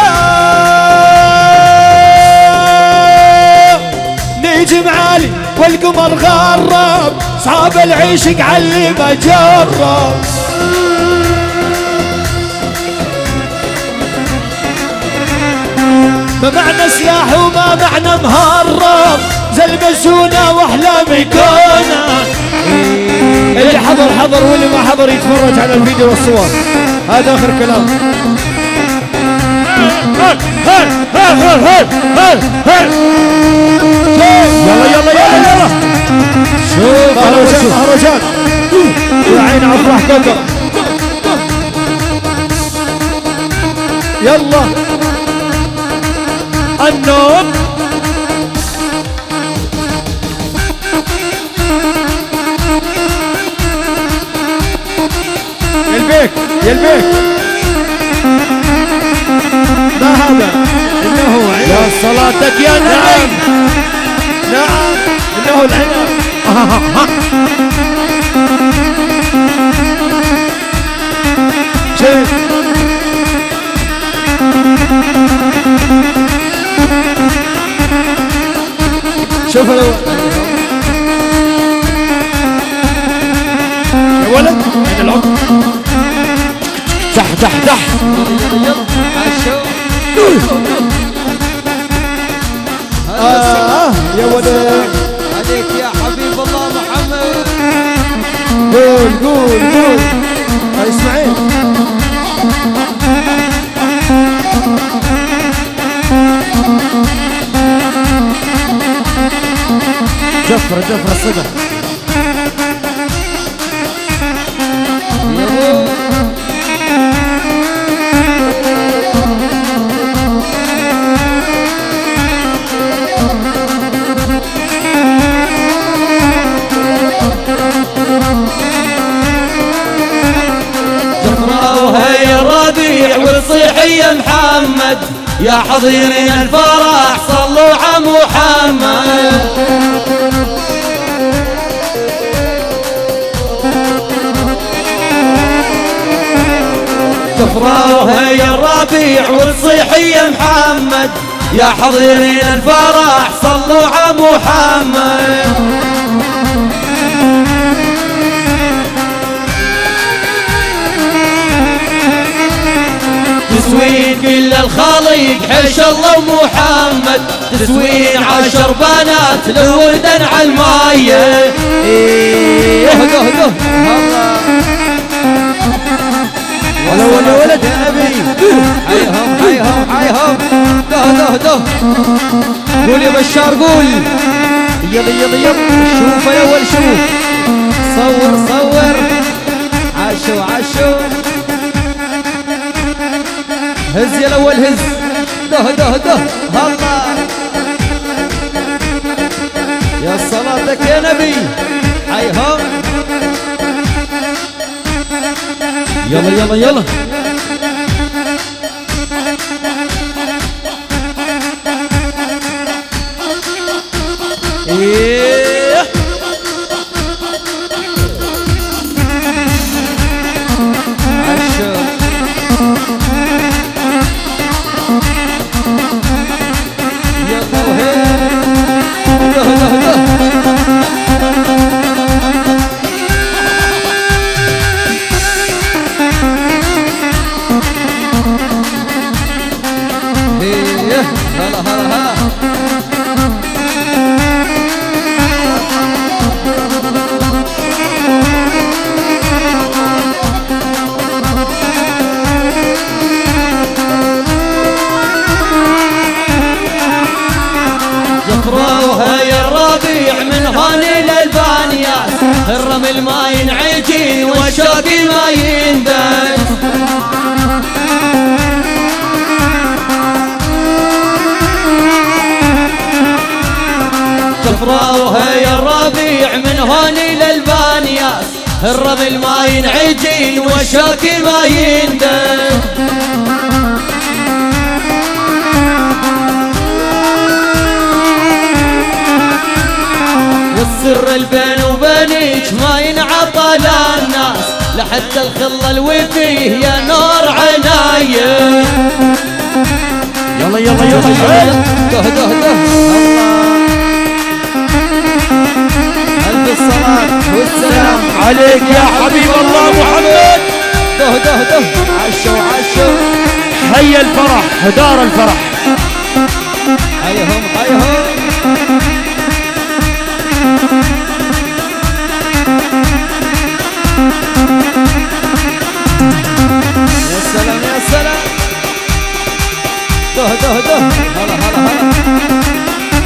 نجم عالي والقمر غرب صعب العيش علي بجرب ما معنى سلاح وما معنى مهرب زي المسونة واحلامي اللي حضر حضر واللي ما حضر يتفرج على الفيديو والصور. هذا آخر كلام. يلا يلا يلا يلا. شوف مهرجان مهرجان يا عين افراح كوكب يلا. النوم يلبيك يلبيك ما هذا؟ إنه يا صلاتك يا نعم. نعم. إنه العنب شيء شوف يا ولد. عند العمر دح دح دح آه يا ولد. عليك يا حبيب الله محمد قول قول قول. هاي إسماعيل. جفرة جفرة صدق يا محمد. يا حضيرين الفرح صلوا على محمد. تفرح وهي الربيع وتصيح يا محمد يا حضيرين الفرح صلوا على محمد تسوين كل الخليق حش الله ومحمد تسوين عشر بنات لولدن على المايه إيه اهدوا اهدوا هلا ولا ولد النبي حيهم حيهم حيهم ده ده ده. قول يا بشار قول. يب يب يب. شوف يا ول شوف. صور صور. عاشوا عاشوا هز يا الأول هز. ده ده ده. هلا يا صلاتك يا نبي. حيهم يلا يلا يلا. إيه. يهين ما يندس كفراوها يا الربيع من هون إلى البانياس الرمل ما ينعجين والشوق ما يندس والسر البيت وبينك ما ينعطى للناس لحتى الخل الوفيه يا نور عناي يلا يلا يلا ده ده ده. ألف الصلاة والسلام عليك يا حبيب الله محمد. ده ده ده. عشوا عشوا هيا الفرح دار الفرح. حيهم حيهم يا سلام يا سلام ده ده ده هلا هلا هلا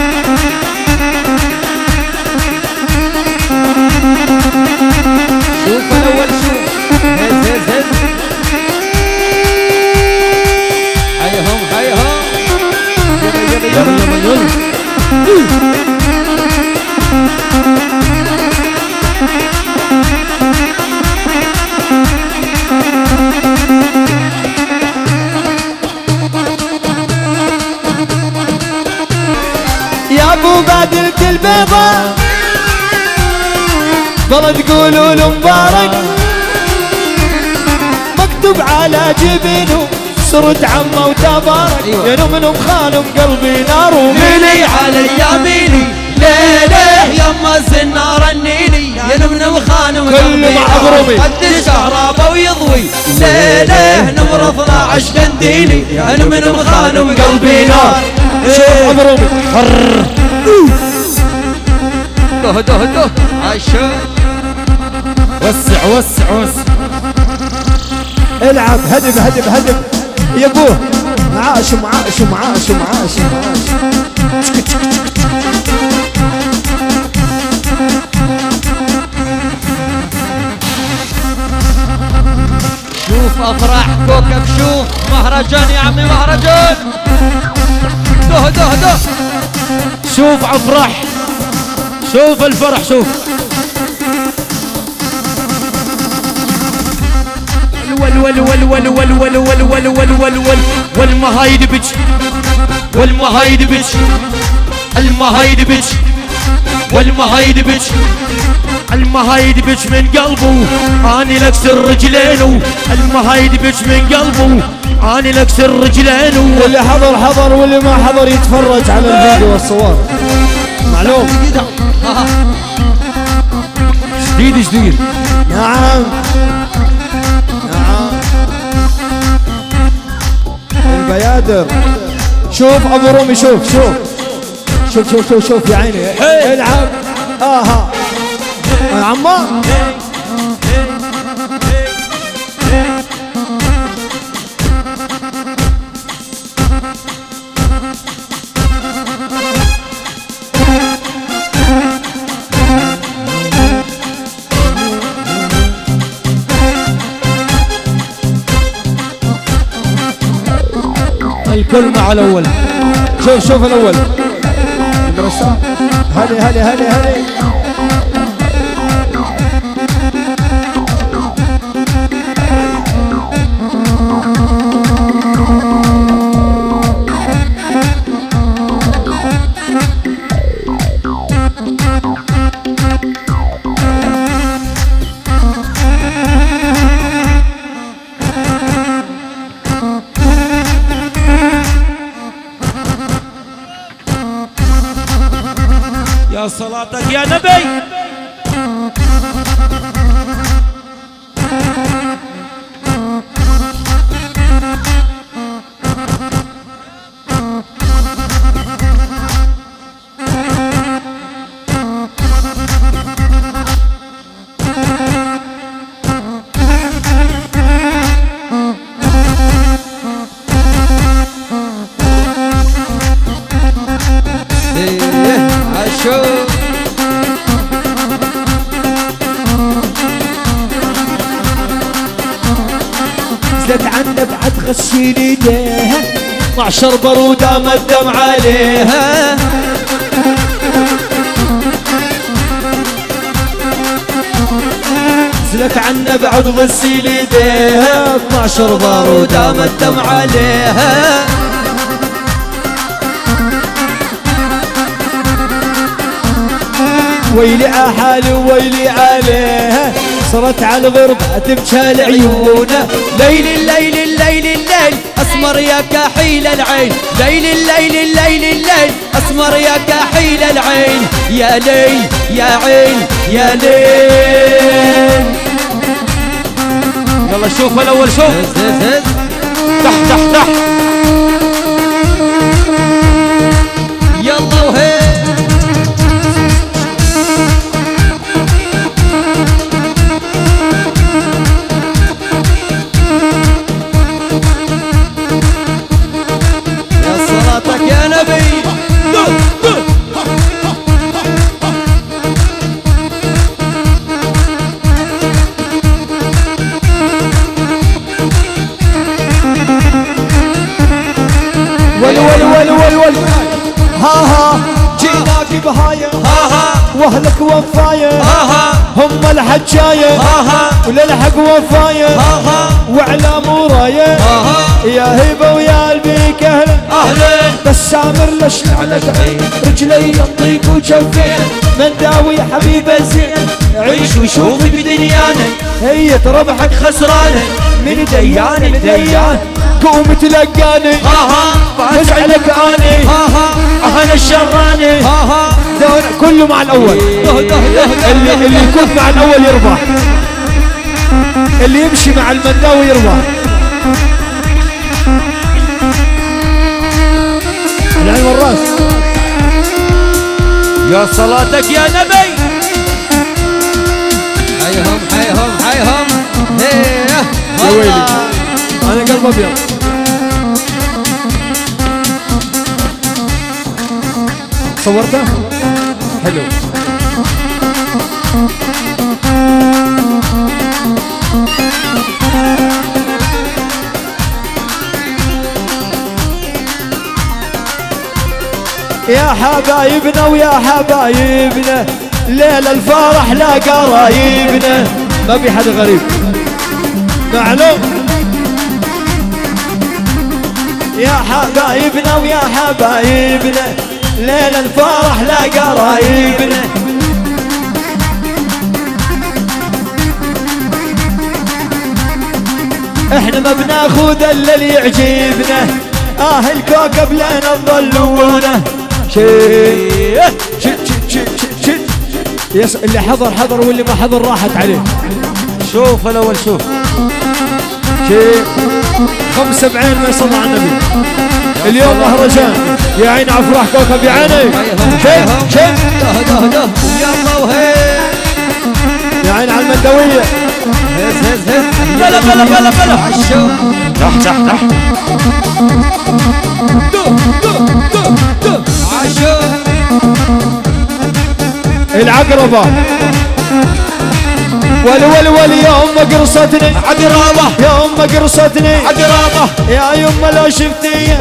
شوف الأول شوف هز هز هز حيهم حيهم يلا يلا يلا يلا يا بادلة البيضة. والله تقولوا له مبارك. مكتوب على جبينه سرد عمه وتبارك. أيوة. يا نمن مخانم قلبي نار ومين ميلي على يميني ليله يما الزنار النيني يا نمن كل قلبي مع غروبي. قد الشهرابة ويضوي. ليله نمر 12 كنديني يا نمن وخانم قلبي نار شوف عمرو ده ده ده عشا وسع وسع وسع. العب هدب هدب هدب يا ابوه معاش معاش معاش معاش معاش. شوف أفراح كوكب شوف مهرجان يا عمي مهرجان. ده ده ده شوف افرح شوف الفرح شوف ول ول ول ول ول ول ول ول ول ول ول والمهايد بج المهايد المهايد بج من قلبه اني لكسر رجلينه المهايد بج من قلبه اني لكسر رجلينه واللي حضر حضر واللي ما حضر يتفرج على الفيديو والصور. معلوم؟ جديد جديد. نعم. نعم. البيادر. شوف أبو رومي شوف شوف. شوف شوف شوف شوف يا عيني. العب أها عمار. الكل مع الأول. شوف شوف الأول. هلي هلي هلي هلي يا صلاتك يا نبي معشر برودة ما الدم عليها. زلت عنا بعد غسيل ايديها 12 بارودة ما الدم عليها. ويلي حالي ويلي عليها. صرت على الغربة تبكى لعيونه ليل الليل الليل الليل أسمر يا كحيل العين. ليل الليل الليل الليل أسمر يا كحيل العين. يا ليل يا عين يا ليل. يلا شوف الأول شوف. تحت تحت تحت وأهلك ها هم ها وللحق ها وعلى ها يا هيبة ويا البيك أهلا أهلا. بس سامر لش لعنك رجلي يطيق وجفين من داوي حبيبة زين عيش وشوف بدنيانا. هي ربحك خسرانة. من ديان ديان. قوم تلقاني. ها ها نزعلك اني ها ها أنا الشراني ها ها كله مع الأول. ده ده ده اللي اللي يكون مع الأول يربح. اللي يمشي مع المنداوي يربح. العين والراس. يا صلاتك يا نبي. حيهم حيهم حيهم هيه يا ويلي. أنا قلب أبيض. صورته حلو. يا حبايبنا ويا حبايبنا ليل الفرح لا قرايبنا. ما في حد غريب. معلوم. يا حبايبنا ويا حبايبنا ليل الفرح لا قرايبنا. إحنا ما بناخذ إلا اللي يعجبنا. آه الكوكب لنا نظلونه شي شي شي شي شي يس اللي حضر حضر واللي ما حضر راحت عليه. شوف الأول شوف. خمسة بعين ما يصلى على النبي. اليوم مهرجان يا عين افراح كوكب يا عيني. ده ده يلا وهيه يا عين على المندوية. هز هز هز. بلا بلا بلا بلا. عاشو تحت تحت تحت عاشو العقربة. ول ول ول يا ام قرصتني. عقرابه يا ام قرصتني. عقرابه يا يما لو شفتي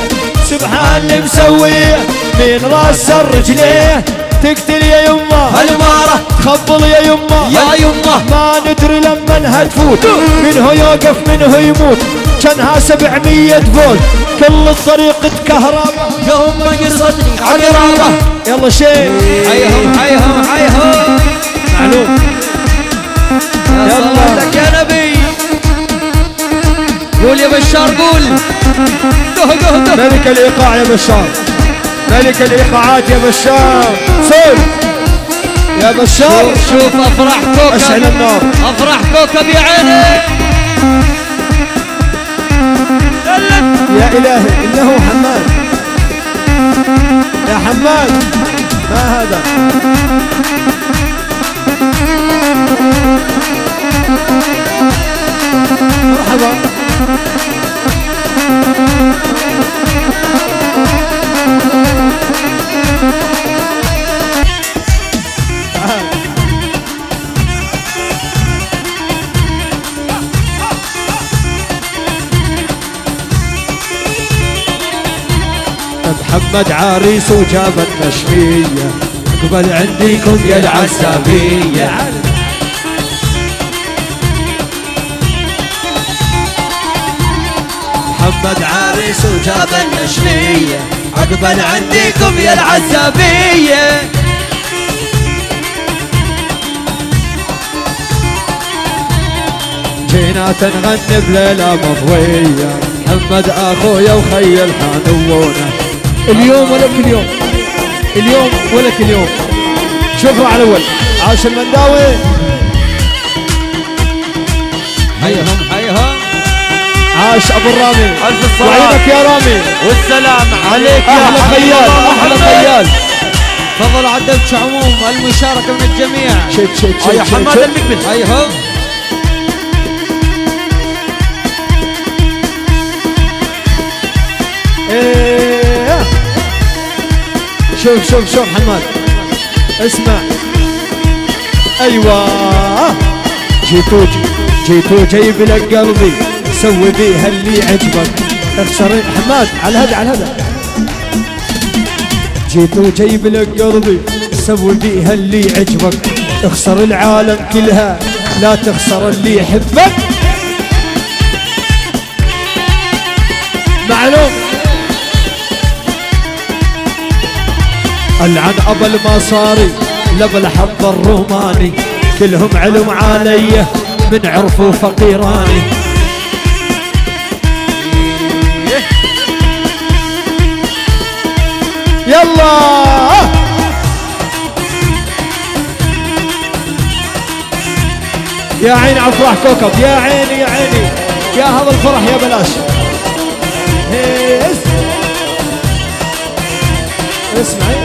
سبحان اللي مسويه من راس رجليه تقتل يا يمه هالمارة. خبل يا يمه يا يمه ما ندري لما انها تفوت منه يوقف منه يموت. كانها 700 فولت. كل الطريق كهرباء. يوم ما قرصتني عقرابة يلا شيء. حيهم حيهم حيهم معلوم. يا يلا. لك يا نبي. قول يا بشار قول. ملك الإيقاع يا بشار. ملك الإيقاعات يا بشار. سول يا بشار شوف شوف افراح أشعل كوكب النار. افراح كوكب يا عيني. يا إلهي إنه حماد. يا حماد ما هذا؟ مرحبا. محمد عريس وجاب النشمية قبل عنديكم يا العزابية محمد عريس وجاب جاب النشمية عقبال عندكم يا العزابية. جينا تنغني بليلة مضوية. محمد أخويا وخي الحانوونة اليوم يوم اليوم. ولا كل يوم شوفوا على الأول. عاش المنداوي حيهم عاش أبو الرامي ألف الصلاة. وعينك يا رامي. والسلام عليك أحلى خيال أحلى خيال. تفضل عدلت عموم المشاركة من الجميع. شيك شيك شيك يا حماد. المقبل. حيهم إيه. شوف شوف شوف حماد. اسمع. أيوه. جيتو جيتو جايب لك قلبي. سوي بيها اللي عجبك اخسر حماد على هذا على هذا. جيتو جايب لك قلبي سوي بيها اللي عجبك اخسر العالم كلها لا تخسر اللي يحبك. معلوم؟ العن ابا المصاري لبا الحب الروماني. كلهم علم علي من عرفوا فقيراني. يلا. يا عيني على افراح كوكب يا عيني يا عيني. يا هذا الفرح يا بلاش. هيس. اسمعي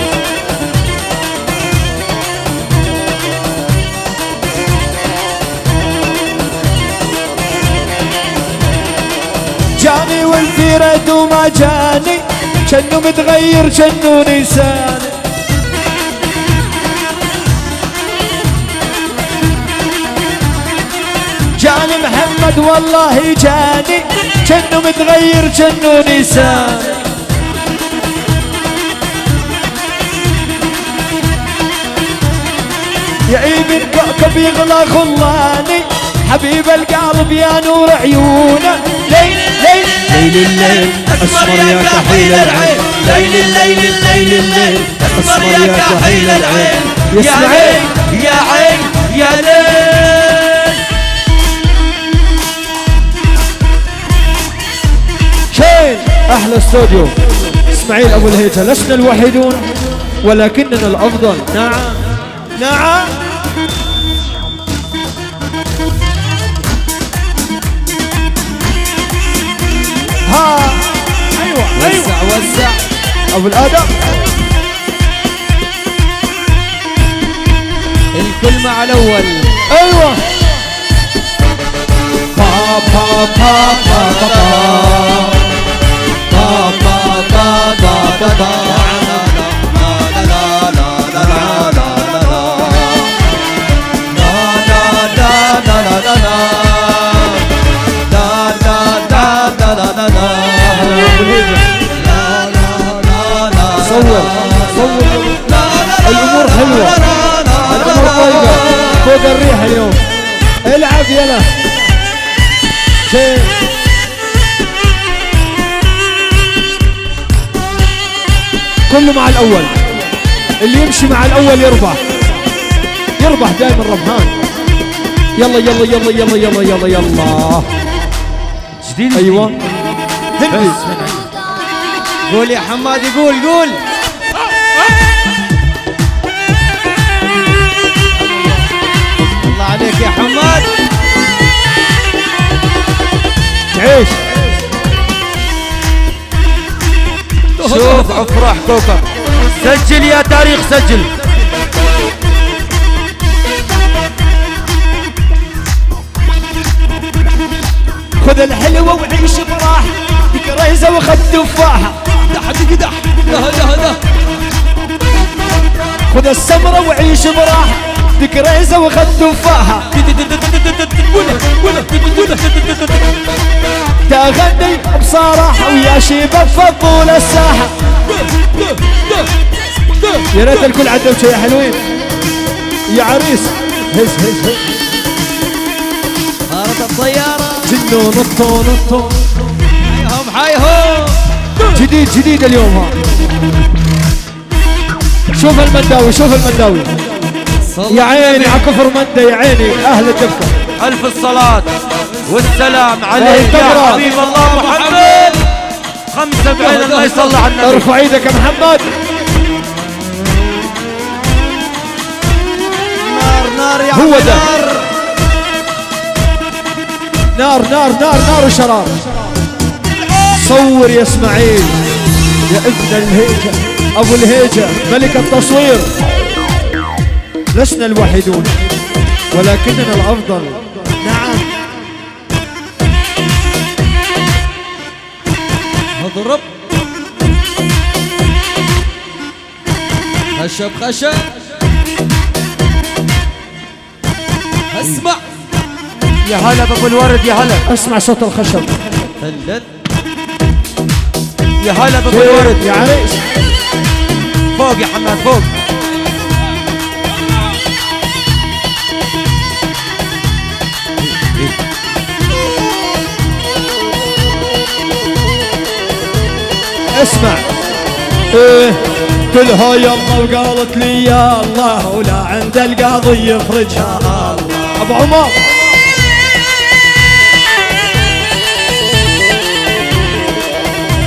جاني والفيرد وما جاني. كأنه متغير كأنه نساني جاني محمد والله جاني. كأنه متغير كأنه نساني يعيب الكوكب يغلى غلاني. حبيب القلب يا نور عيونه. ليل ليل ليل الليل اسمر يا كحيل العين. ليل الليل الليل الليل اسمر يا كحيل العين. يا عين يا عين يا ليل. شين أحلى استوديو إسماعيل أبو الهيثم لسنا الوحيدون ولكننا الأفضل. نعم نعم. ها. أيوه أيوه. وسع وسع أبو الادب الكل مع الأول. أيوه. با با با با با. صور صور. الأمور حلوة. الأمور طيبة. فوق الريحة اليوم. العب يلا. كله مع الأول. اللي يمشي مع الأول يربح. يربح دائما ربحان. يلا يلا يلا يلا يلا يلا يلا, يلا. جديد. أيوه. هلس قول يا حمادي قول قول. الله عليك يا حماد. تعيش شوف أفراح كوكب. سجل يا تاريخ سجل. خذ الحلوة وعيش براحة بكريزة وخذ تفاحة دح دق دح ده ده ده خذ السمرة وعيش براحة بكريزة وخذ تفاحة تغني بصراحة ويا شيبة فضول الساحة. يا ريت الكل عندهم شيء حلوين. يا عريس. هز هز هز. صارت الطيارة. جنو نطو حيهم جديد جديد اليوم. ها شوف المنداوي شوف المنداوي. يا عيني على كفر مندا يا عيني. أهل الدفه ألف الصلاة والسلام عليك. يا حبيب الله محمد. خمسة بعين الله يصلى على النبي. ارفع إيدك يا محمد. نار نار يا هو ده. نار. نار نار نار نار وشرار صور يا اسماعيل. يا ابن الهيجة. أبو الهيجة ملك التصوير. لسنا الوحيدون ولكننا الأفضل. نعم. اضرب خشب خشب. أسمع. يا هلا بابو الورد يا هلا. أسمع صوت الخشب. هلت يا هلا بابو يا الورد يا عريس. فوق يا حماد فوق. اسمع. إيه كلها يلا وقالت لي يا الله ولا عند القاضي يفرجها الله أبو عمر.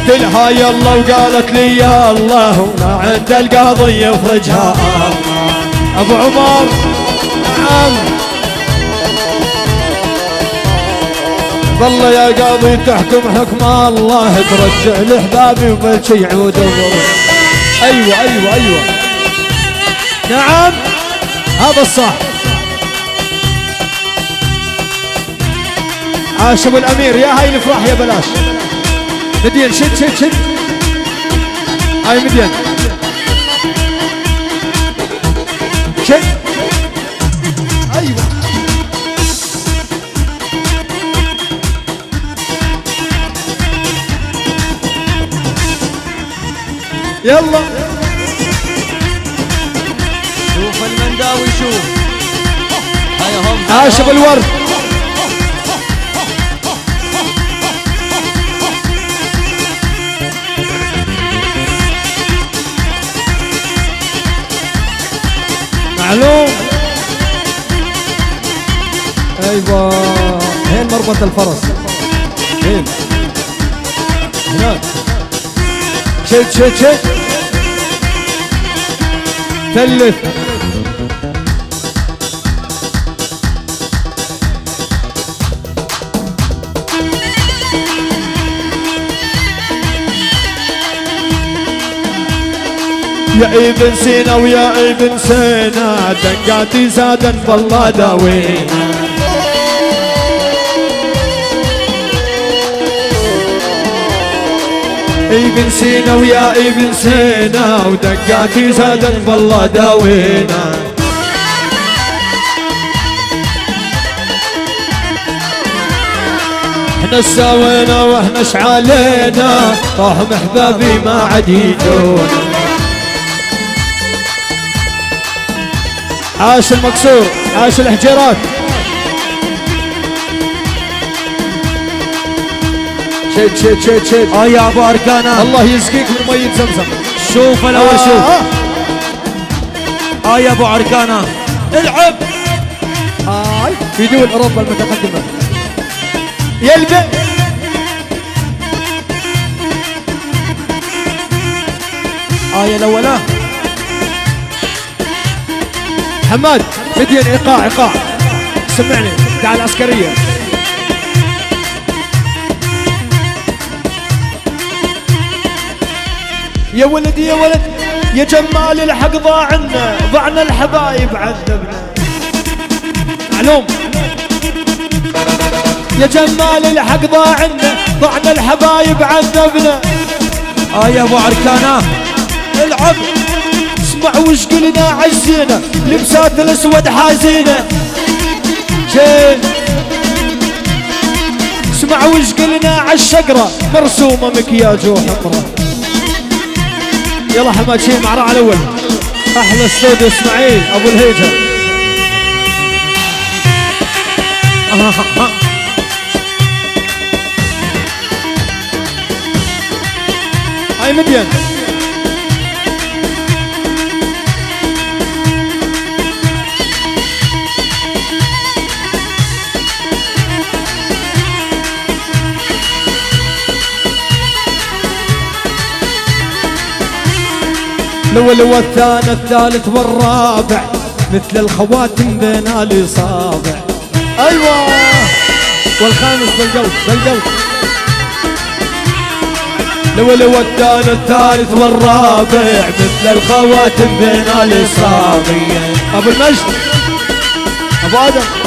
كلها يلا وقالت لي يا الله ولا عند القاضي يفرجها. أبو عمر نعم. والله يا قاضي تحكم حكم الله ترجع لاحبابي وبلشي يعود أيوه أيوه أيوه. نعم. هذا الصح عاش ابو الأمير يا هاي الافراح يا بلاش. مدين شد شد شد هاي مدين شد أيوه يلا شوف المنداوي شوف حيهم عاش ابو الورد معلوم أيوه. هين مربط الفرس. هين. هناك. شد شد شد ثلث يا ابن سينا ويا ابن سينا دقاتي زادا بالله داوينا. ابن سينا ويا ابن سينا ودقاتي زادا بالله داوينا. إحنا سوينا وإحنا شعالينا طاهم احبابي ما عاد يجونا. عاش المكسور عاش الحجيرات. شد شد شد شد آه يا أبو اركانه الله يسقيك من ميه زمزم. شوف الأول آه. شوف. آه يا أبو اركانه العب. آه في دول أوروبا المتقدمة. يلبى آه يا الاولى حماد مدين إيقاع إيقاع. سمعني تعال العسكرية. يا ولد يا ولد يا جمال الحق ضاعنا ضعنا الحبايب عذبنا. معلوم؟ يا جمال الحق ضاعنا ضعنا الحبايب عذبنا. آه يا أبو اركانه العب اسمع وش قلنا عزينا لبسات الأسود حازينة. شين اسمع وش قلنا عالشقرة مرسومة مكياج وحمرة. يلا حماد شيل مع راعي الأول. أحلى استوديو إسماعيل أبو الهيجة. هاي مدين الأول والثاني الثالث والرابع مثل الخواتم بين الاصابع أيوه. والخامس بالقلب بالقلب الأول والثاني الثالث والرابع مثل الخواتم بين الاصابع أبو المجد أبو آدم.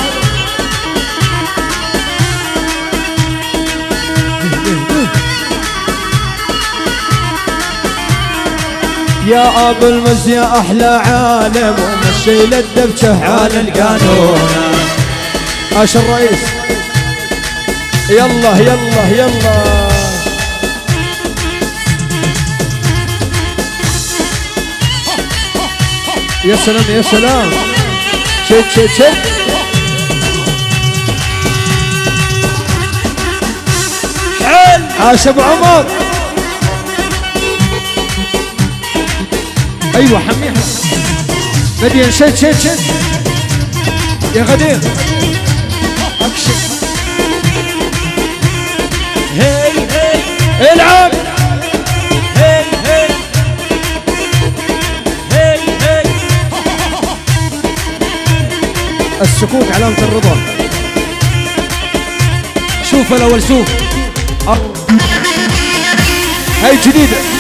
يا أبو المز يا أحلى عالم ومشي للدبشه على القانون. عاش الرئيس يلا يلا يلا. يا سلام يا سلام. شد شد شد عاش أبو عمر. أيوه حميها. مدين شد شد شد يا غدير. اكشن هي هي العب هي هي هي هي السكوت علامة الرضا. شوف الأول شوف. هاي جديدة.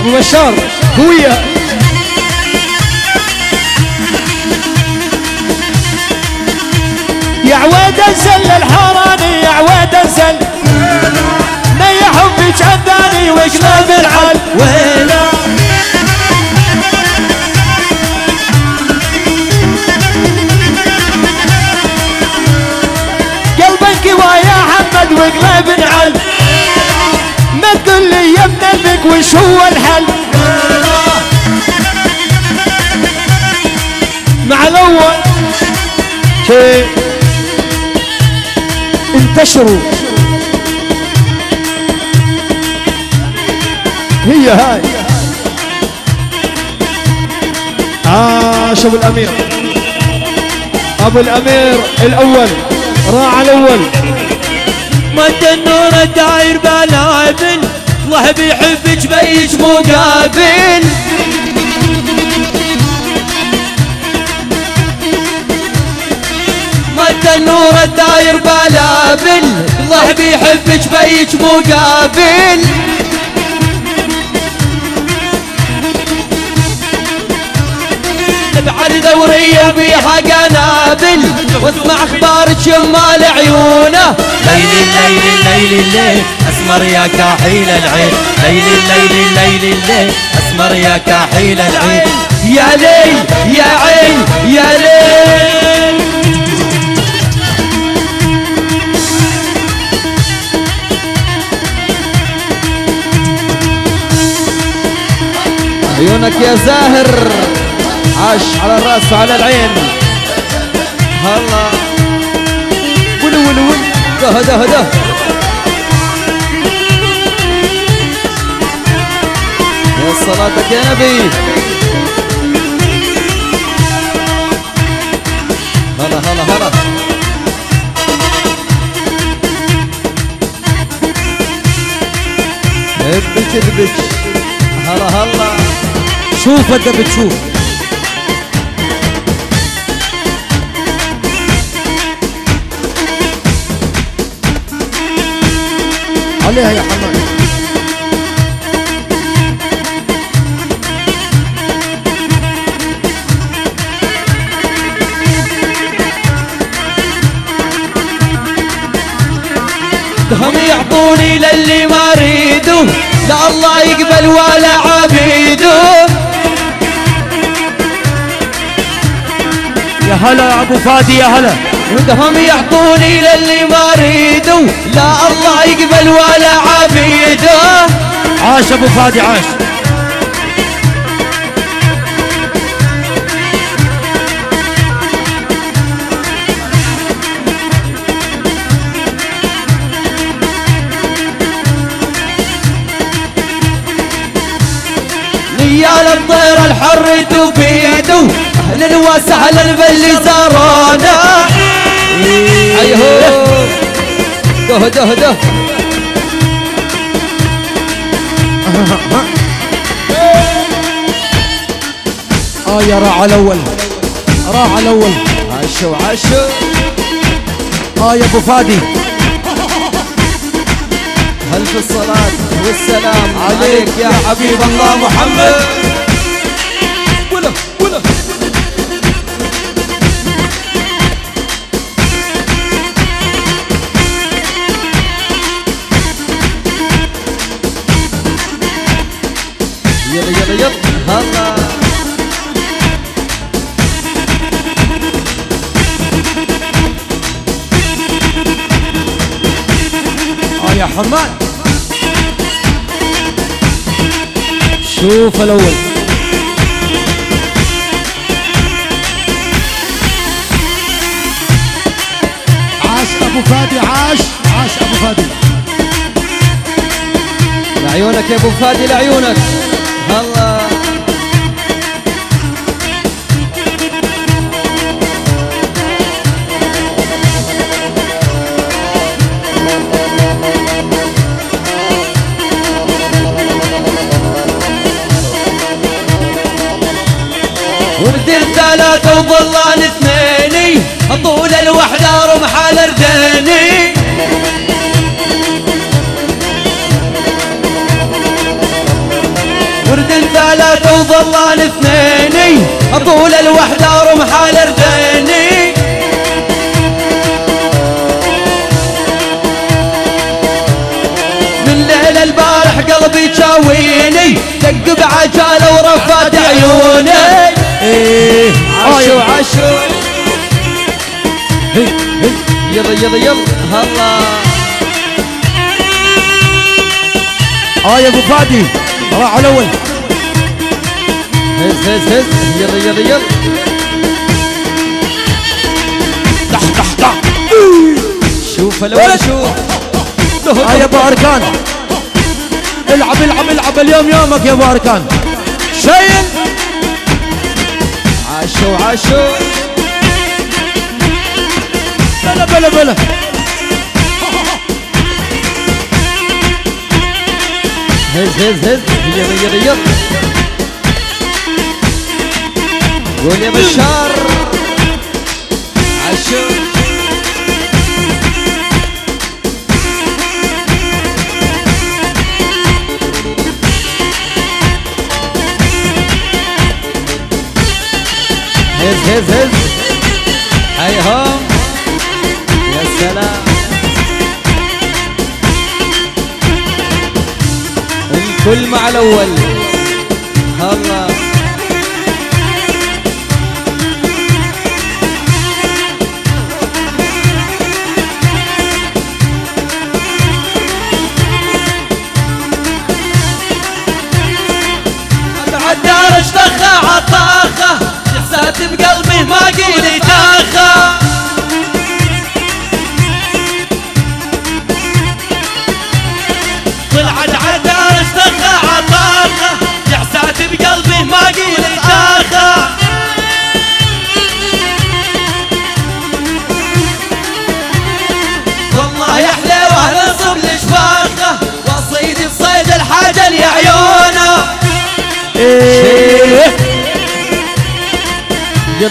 ابو بشار قوية. يا عواد انزل الحراني يا عواد انزل. ما يحبك عذاني وقلب العل ويلا. قلبك ويا حمد وقلب العل ما ابن البك وش هو الحل مع الأول انتشروا. هي هاي. عاش أبو الأمير؟ أبو الأمير الأول راعى الأول. مد النور داير بلابل الله بيحبك بيج مقابل. مد النور داير بلابل الله بيحبك بيج مقابل. بعد دورية بيها قنابل. واسمع أخبار شمال عيونه. ليل الليل الليل الليل أسمر يا كحيل العين. ليل الليل الليل الليل أسمر يا كحيل العين. يا ليل يا عين يا ليل. عيونك يا زاهر عاش على الرأس وعلى العين. هلا ول ول ول ده ده ده يا صلاتك يا نبي. هلا هلا هلا. ابك ابك هلا هلا. شوف انت بتشوف. عليها يا حماد هم يعطوني للي ما أريده لا الله يقبل ولا عبيده. يا هلا يا أبو فادي يا هلا. ودهم يعطوني للي ما اريده لا الله يقبل ولا عبيده عاش أبو فادي عاش. نيال الطير الحر تفيده أهلا وسهلا باللي زارونا. ايهو ده ده ده آه يا راعى الأول راعى الأول عشو عشو آه يا ابو فادي ألف الصلاة والسلام عليك يا حبيب الله محمد حماد شوف الأول. عاش أبو فادي عاش عاش أبو فادي. لعيونك يا أبو فادي لعيونك. وردين ثلاثة وظلان اثنيني طول الوحدة رمح على رديني وردين ثلاثة وظلان اثنيني طول الوحدة رمح على من ليل البارح قلبي تشاويني دق بعجالة ورفات عيوني. عشو عشو يلا يلا يلا. هلا. آه يا أبو فادي. راعى الأول. هز هز هز. يلا يلا يلا. دح دح دح. شوف الأول شوف. آه يا أبو أركان. العب العب العب. اليوم يومك يا أبو أركان. شيل عاشو عاشو بلا بلا بلا. هز هز هز. يلا يلا يلا قول يا بشار. عاشو هز هز هز. هيهم يا سلام. الكل مع الأول. هلا انت بقلبي ما قولي تاخا طلعت عدا استخى عطاقه جعسات بقلبي ما قولي تاخا والله يا حليوه نصب لشفاقه وأصيد الصيد الحاجة لعيونه. إيه.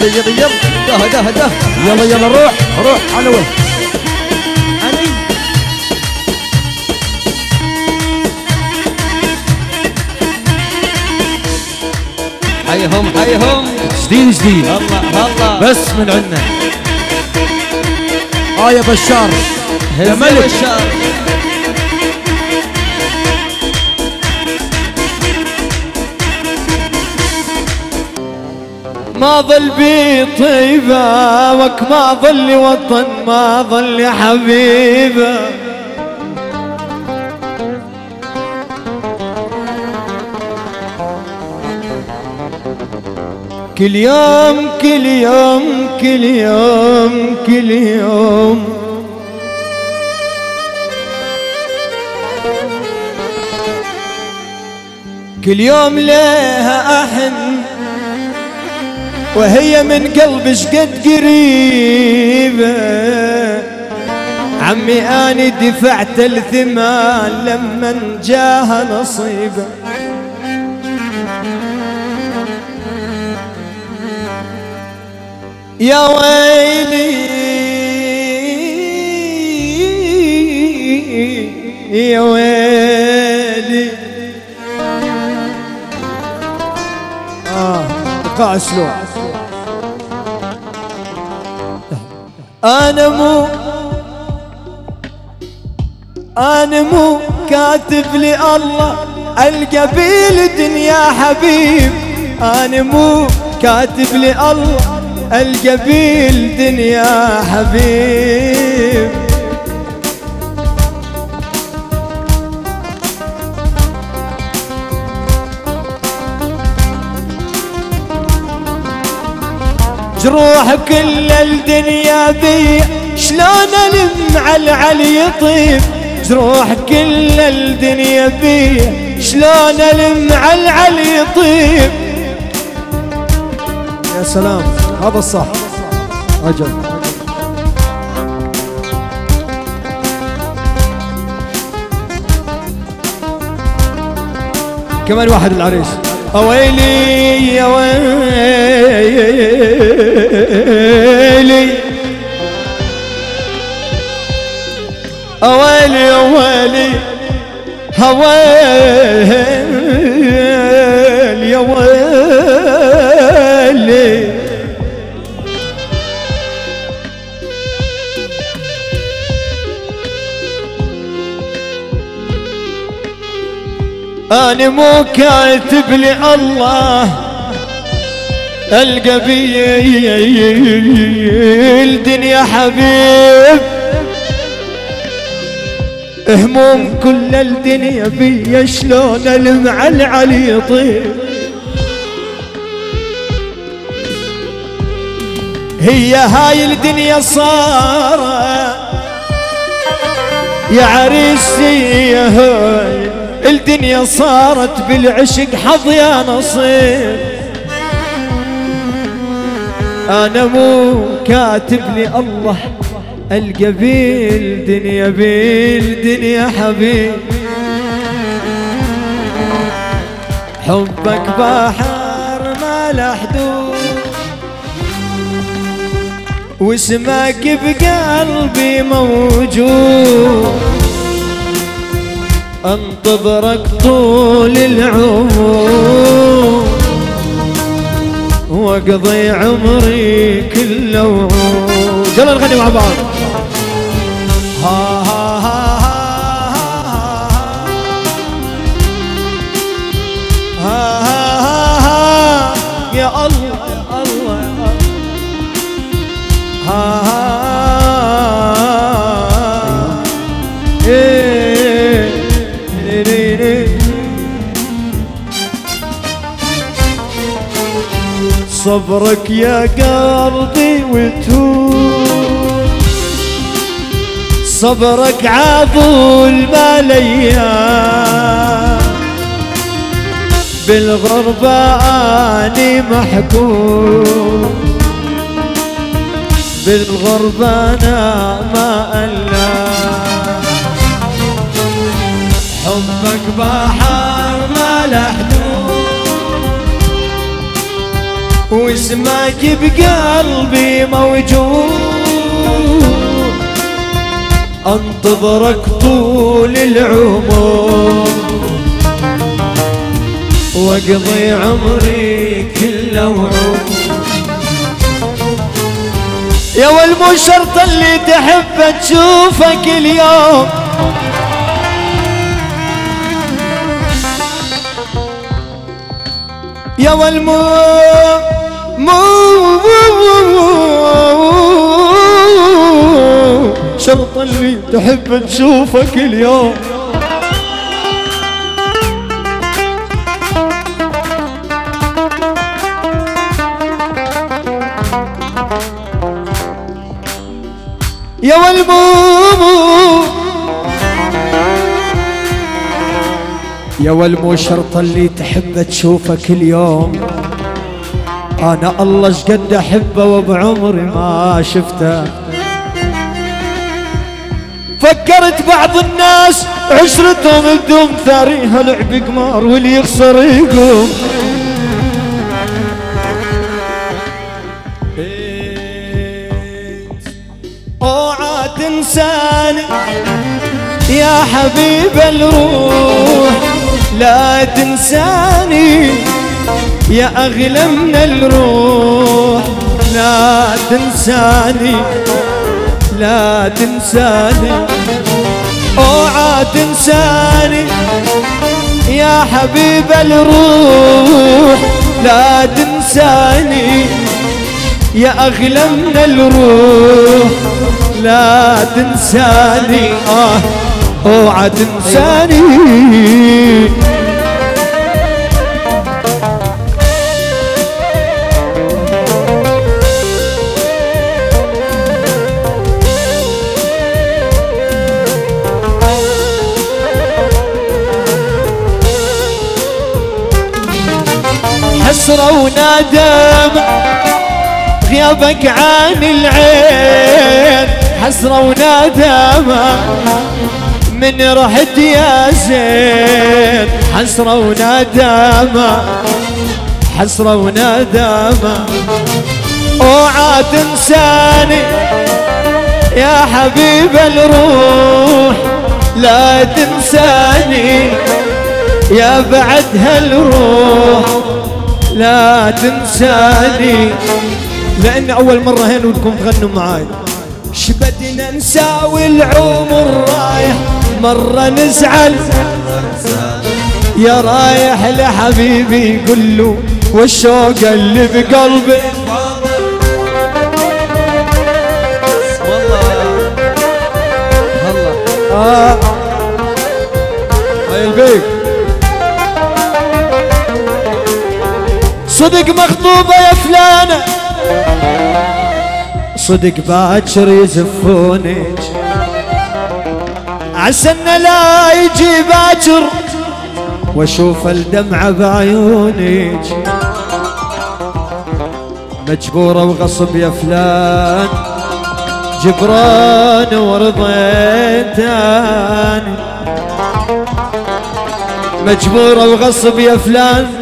يلا يلا يلا. ده ده ده يلا يلا روح روح على وين علي حيهم حيهم. جديد جديد. الله الله. بس من عندنا آه يا بشار. يا ملك. بشار ما ظل بي طيبة وك ما ظل وطن ما ظل حبيبة. كل يوم كل يوم كل يوم كل يوم. كل يوم لها أحن وهي من قلبي شقد قريبة. عمي أنا دفعت الثمان لما جاها نصيبه. يا ويلي يا ويلي. ايقاع شلون؟ أنا مو أنا مو كاتب لي الله القبيل دنيا حبيب. أنا مو كاتب لي الله القبيل دنيا حبيب. جروح كل الدنيا بي شلون ألم على العلي يطيب؟ جروح كل الدنيا بي شلون ألم على العلي يطيب؟ يا سلام هذا الصح. أجل. كمان واحد العريس ويلي يا ويلي. ويلي ويلي. هويل يا ويلي. أنا مو كاتب لي الله القبيل دنيا حبيب. هموم كل الدنيا بي شلون المع العلي يطيب هي هاي الدنيا صارت يا عريسي يا هاي. الدنيا صارت بالعشق حظ يا نصيب أنا مو كاتب لي الله القبيل دنيا بيل دنيا حبيب. حبك بحر ما له حدود واسمك بقلبي موجود. انتظرك طول العمر واقضي عمري كله. يلا نغني مع بعض. صبرك يا قلبي وتوب. صبرك عضول ما بالغربة أني محكوم. بالغربة أنا ما ألا حبك بحر ما له واسمك بقلبي موجود أنتظرك طول العمر. وأقضي عمري كله وعمر يا والمو شرط اللي تحب تشوفك اليوم. يا والمو مو شرط اللي تحب تشوفك اليوم. يا والمو يا والمو شرط اللي تحب تشوفك اليوم. أنا الله شقد أحبه وبعمري ما شفته. فكرت بعض الناس عشرتهم بدون ثريها لعب قمار واللي يخسر يقوم. أوعى تنساني يا حبيب الروح لا تنساني. يا اغلى من الروح. لا تنساني لا تنساني. أوعى تنساني يا حبيب الروح. لا تنساني يا اغلى من الروح. لا تنساني. آه أوعى تنساني. حسرة وندم غيابك عن العين. حسرة وندم من رحت يا زين. حسرة وندم حسرة وندم اوعى تنساني يا حبيب الروح لا تنساني يا بعد هالروح لا تنساني. لأن أول مرة هنا ودكم تغنوا معاي. شبدنا نساوي العمر رايح مرة نزعل. يا رايح لحبيبي قل له والشوق اللي بقلبي. والله. والله. هاي البيك. صدق مخطوبة يا فلانة. صدق باكر يزفونك إنه لا يجي باكر واشوف الدمعة بعيونك مجبورة وغصب يا فلان. جبران ورضيتاني مجبورة وغصب يا فلان.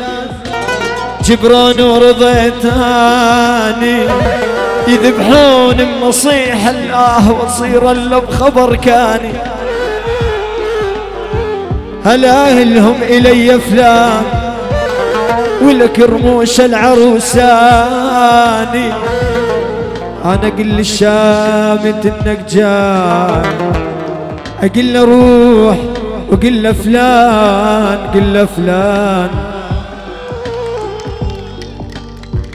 جبران ورضيتاني. يذبحون النصيحة الله وصير الا بخبر كاني. هلا اهلهم إلي فلان ولك رموش العروساني. أنا أقول للشامت إنك جاي. أقول له روح وقل له فلان قل له فلان.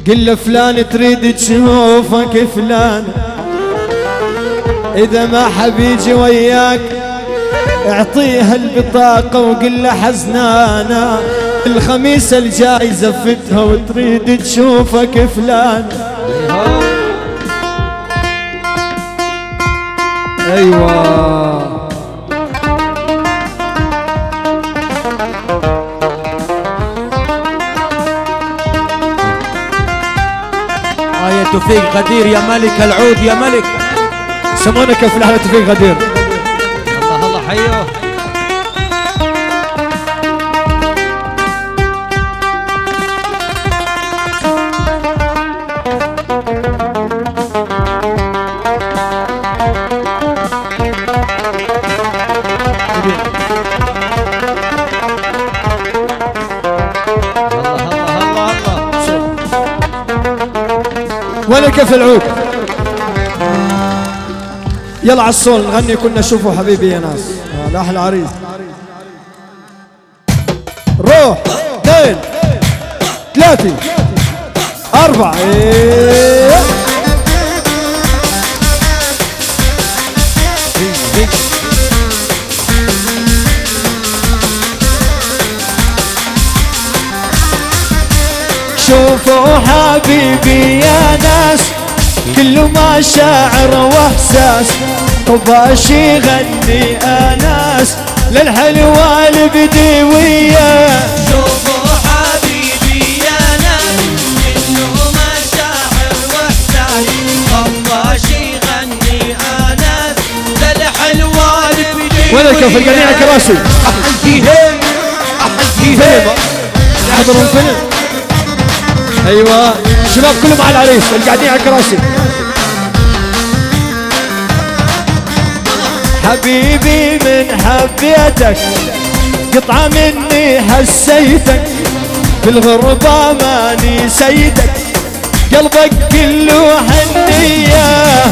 قل له فلان تريد تشوفك فلان. إذا ما حب يجي وياك اعطيها البطاقة وقل له حزنانة الخميس الجاي زفتها وتريد تشوفك فلان. أيوه. توفيق غدير يا ملك العود يا ملك. فلانة في غدير. كيف العود. يلا على الصول نغني كنا شوفوا حبيبي يا ناس. هذا أحلى عريس. روح اثنين ثلاثة أربعة. شوفوا حبيبي يا ناس كله ما شاعر وإحساس طباشي يغني أناس للحلوة البدوية شوفوا حبيبي يا ناس انه مشاعر وإحساس طفاش يغني أناس للحلوة البدوية وين قاعدين على كراسي احييهم احييهم يحضرون فيلم؟ أيوه. شباب كلهم على العريس اللي قاعدين على الكراسي. حبيبي من حبيتك قطعة مني حسيتك في الغربة ما نسيتك قلبك كله حنية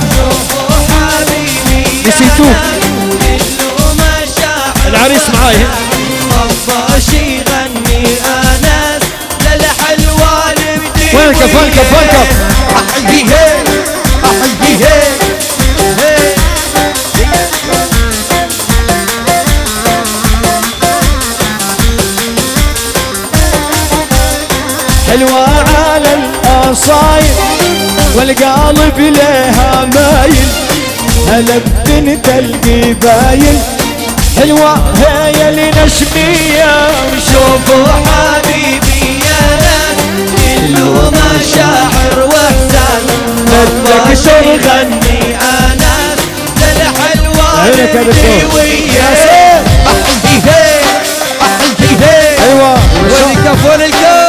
مشاعر العريس معاي. طفاش يغني. اناس للحلوة الكف وين الكف احييهم احييهم حلوة على الأصايل والقالب لها مايل. هلا بنت القبايل حلوة هي لنشمية شوفوا حبيبي. يا ناس انه مشاعر واحساس بدك طفاش يغني للحلوة عينك يا دكتور. البدوية يا سيد. احييهم احييهم أيوة. والكف والكف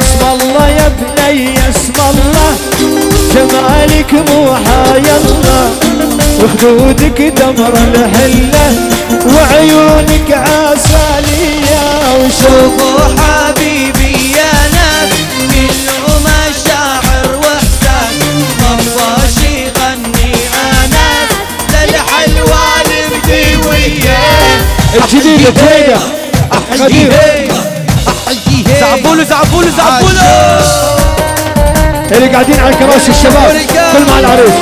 اسم الله يا بني اسم الله. جمالك مو حايالله وخدودك دمر الحلة وعيونك عسالية وشوف شوفوا حبيبي يا ناس كله مشاعر وأحساس. طفاش يغني اناس للحلوة البدوية الجديدة جديدة قديمة زعبولو زعبولو زعبولو. اللي قاعدين على الكراسي الشباب كل مع العريس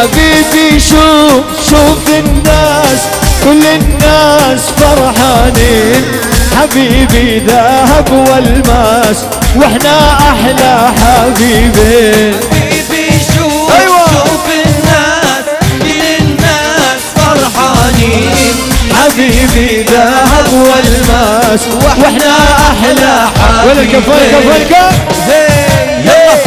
حبيبي شوف شوف الناس كل الناس فرحانين. حبيبي ذهب والماس وإحنا أحلى حبيبين. حبيبي شوف أيوة. شوف الناس كل الناس فرحانين. حبيبي ذهب والماس وإحنا أحلى حبيبين. وين الكف هي يلا يلا.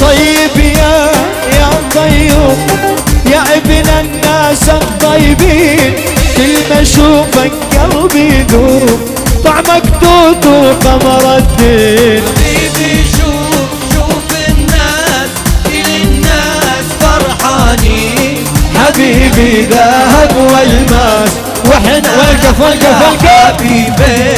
طيب يا يا طيب يا ابن الناس الطيبين. كل ما أشوفك قلبي يذوب طعمك توت وقمر الدين. حبيبي شوف شوف الناس كل الناس فرحانين. حبيبي ذهب والماس وإحنا والكف والكف والكف حبيبي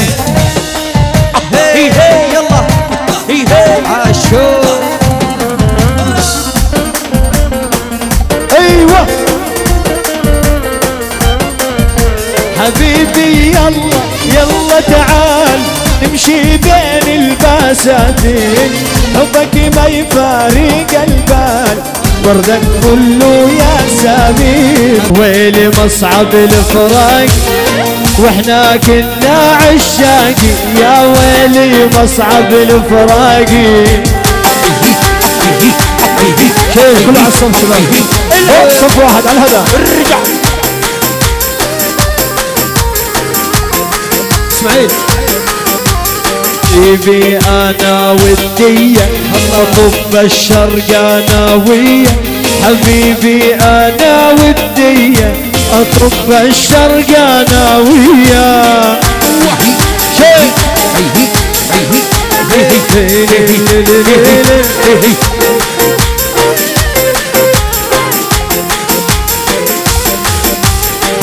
يلا تعال نمشي بين البساتين حبك ما يفارق البال. وردك كله يا سمين ويلي مصعب الفراق وإحنا كنا عشاقي يا ويلي مصعب الفراق. على الصف شباب. إيه، صف واحد على الهدى. ارجع اسماعيل حبيبي أنا ودية أطب الشرق أنا ويا حبيبي أنا ودية أطب الشرق أنا شيء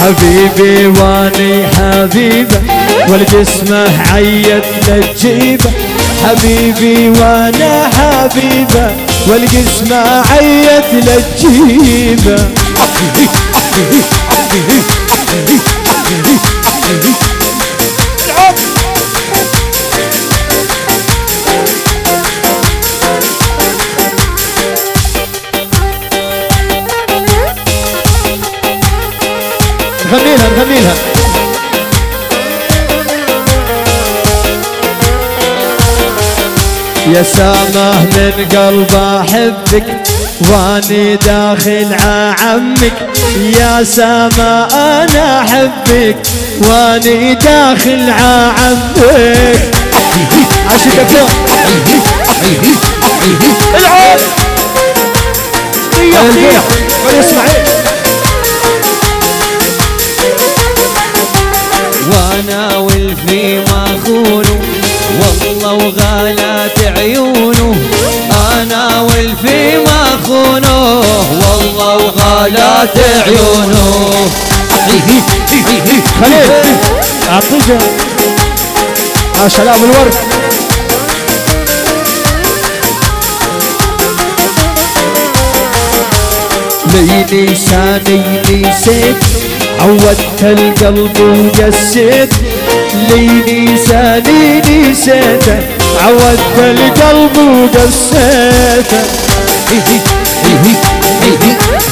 حبيبي واني حبيبة والجسمه عيت للجيبه حبيبي وأنا حبيبه والجسمه عيت للجيبه نغني لها يا سامه من قلب أحبك وأني داخل عمك. يا سامه أنا أحبك وأني داخل عمك. عاشقك يوم العود. ريح ريح عيونه أنا والفي ما خونه والله وغالات عيونه. خليل. أعطيك يا سلام الورد ليلي ساني نسيت عودت القلب وقسيت. ليلي ساني نسيت عودت القلب وقسيت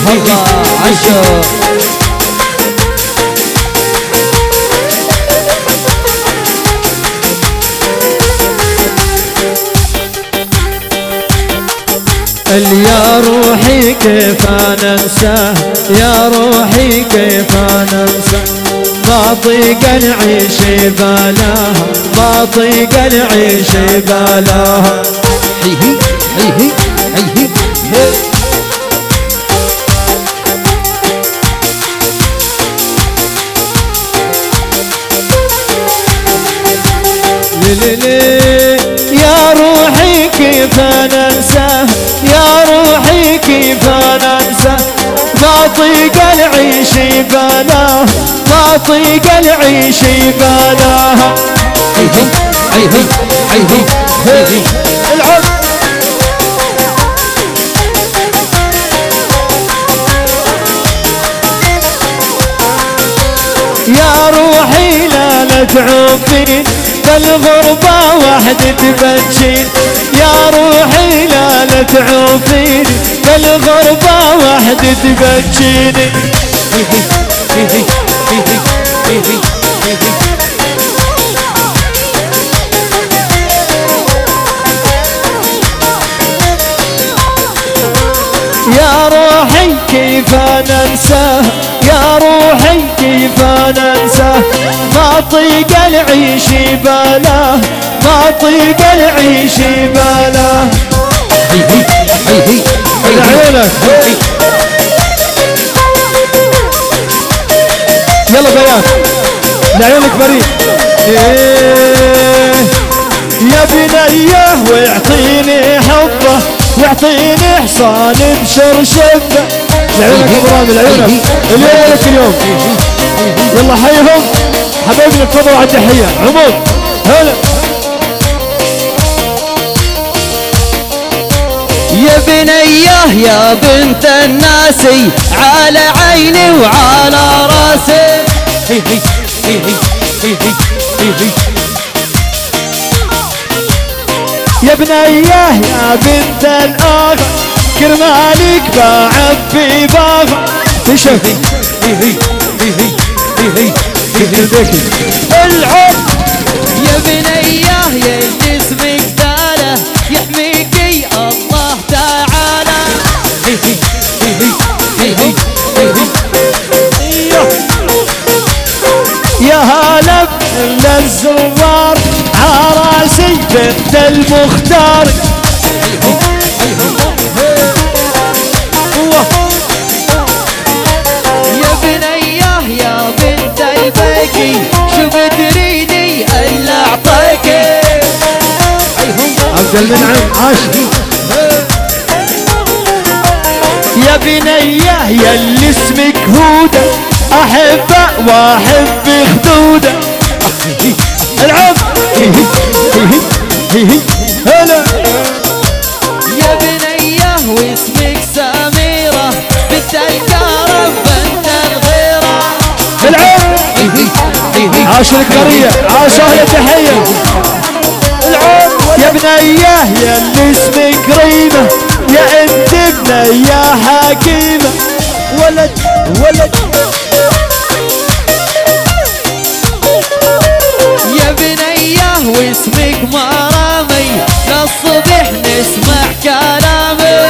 الله عشو يا روحي كيف أنا انساه يا روحي كيف أنا انساه ما طيق نعيش بلاها ما طيق نعيش بلاها ليلي يا روحي كيف أنا انساه يا روحي كيف أنا انساه ما طيق العيش بلاها ما طيق العيش بلاها العود يا روحي لا لا تعوفين بالغربة وحد تبجين يا روحي لا لا تعوفين بالغربة وحد تبجيني كيف انساه يا روحي كيف انساه ما طيق العيش بلاه ما طيق العيش بلاه لعيونك يلا بيان لعيونك بريء. إيه يا بنيه ويعطيني حبه يعطيني حصان بشرشبه لعيونك ابو رامي لعيونك اليوم اليوم يلا حيهم. حبايبنا تفضلوا على التحيه عمود هلا. يا بنيه يا بنت الناسي على عيني وعلى راسي. يا بنيه يا بنت الأخ. كرمالك بعبي باغ تشف العب يا بنيه يا جسمك داله يحميكي الله تعالى يا هلا للزوار عراسي بنت المختار المنعم عاش يا بنية يا اللي اسمك هودة. احبه وأحب خدودة. العب. هلا. يا بنية واسمك سميرة بنت الكرم بنت الغيرة. العب. عاش القرية عاش أهل تحية. بنية يا اللي اسمك ريمة يا انت بنيه حكيمة ولد ولد. يا بنية واسمك مرامي للصبح نسمع كلامي.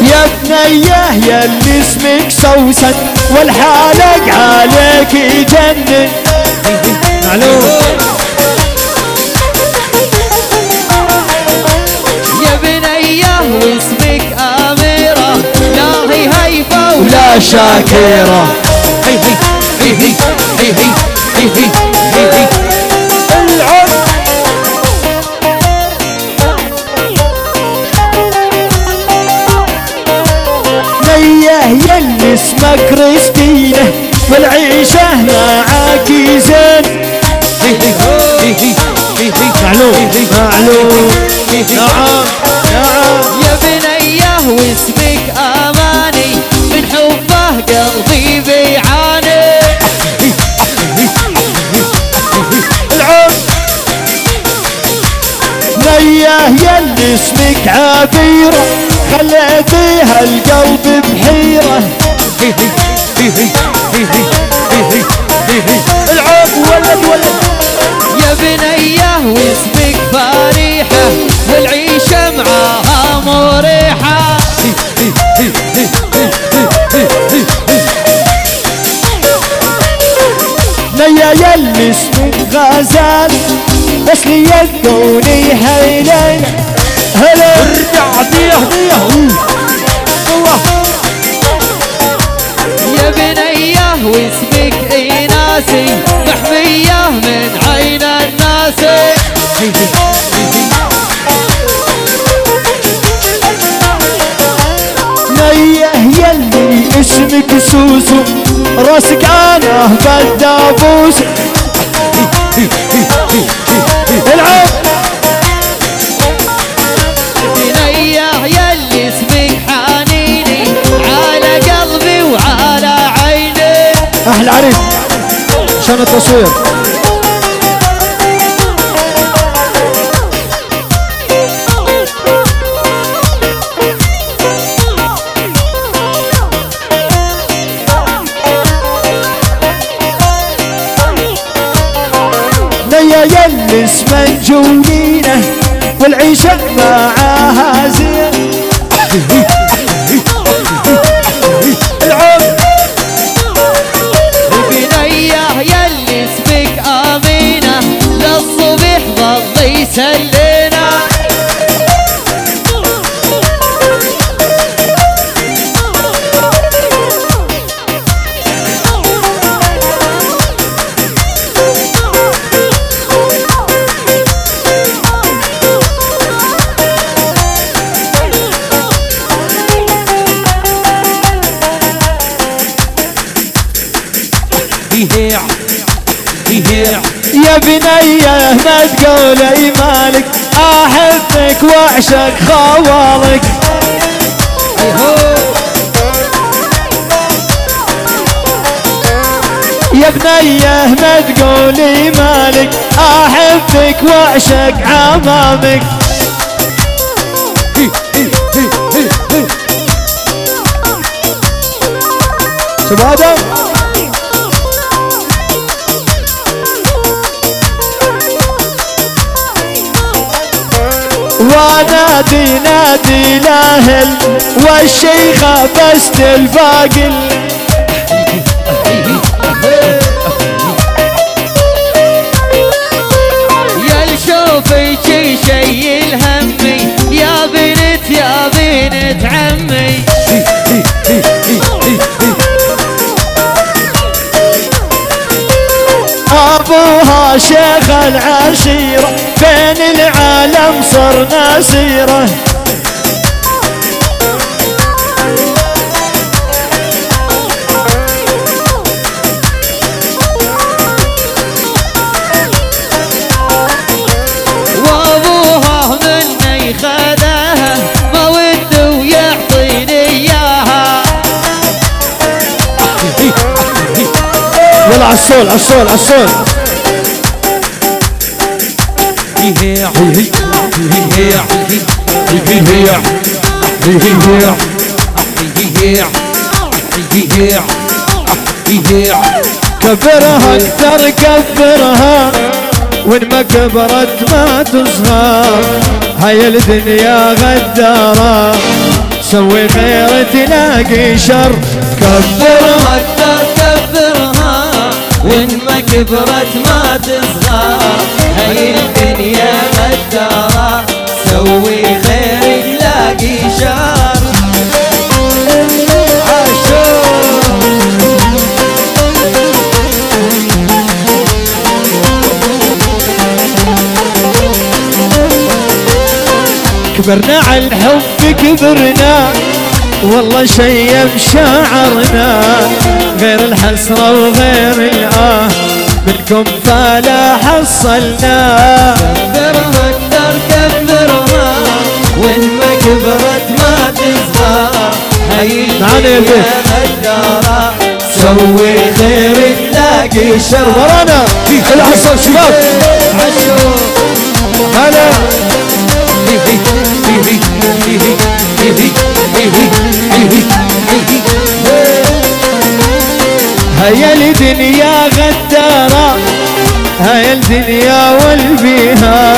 يا بنية يا اللي اسمك سوسن والحالق عليك يجنن معلوم يا بنيه واسمك أميرة لا هي هيفا ولا لا شاكرة العب معلوم معلوم نعم نعم. يا بنيه واسمك أماني من حبه قلبي بيعاني. العب نية يا اللي اسمك عبيرة خليتيها القلب بحيرة. العب ولد ولد. بنية واسمك فريحة والعيشة معاها مريحة. نيا يا اللي اسمك غزال بس لي تكوني هيلين هلا. ارجع ديه ديه يا بنية واسمك إيناسي محمية من عين الناس نية يا اللي اسمك سوسو راسك أنا بالدابوس العب بنيه يا اللي اسمك حنيني على قلبي وعلى عيني. أحلى عريس. عشان التصوير يا اللي اسمه جولينه يا بنية ما تقولي مالك أحبك وأعشق خوالك يا بنية ما تقولي مالك أحبك وأعشق عمامك. شباب. ونادي نادي الاهل والشيخة بس الباقي يا الشوفي شي شيل همي يا بنت يا بنت عمي. يا شيخ العشيرة بين العالم صرنا ويعطيني إياها. يلا عالصول. كبرها أكثر كبرها وين ما كبرت ما تصغر هاي الدنيا غدارة سوي خير تلاقي شر كبرها وين ما كبرت ما تصغر هاي الدنيا غدارة سوي خير تلاقي شر كبرنا على الحب كبرنا. والله شيب شعرنا غير الحسرة وغير الآه. منكم فلا حصلنا. كبرها أكثر كبرها وين ما كبرت ما تصغر هاي الدنيا البيت. غدارة سوي خير تلاقي شر ورانا العصر شباب. عشو هلا هيا الدنيا غدارة هيا الدنيا والبيها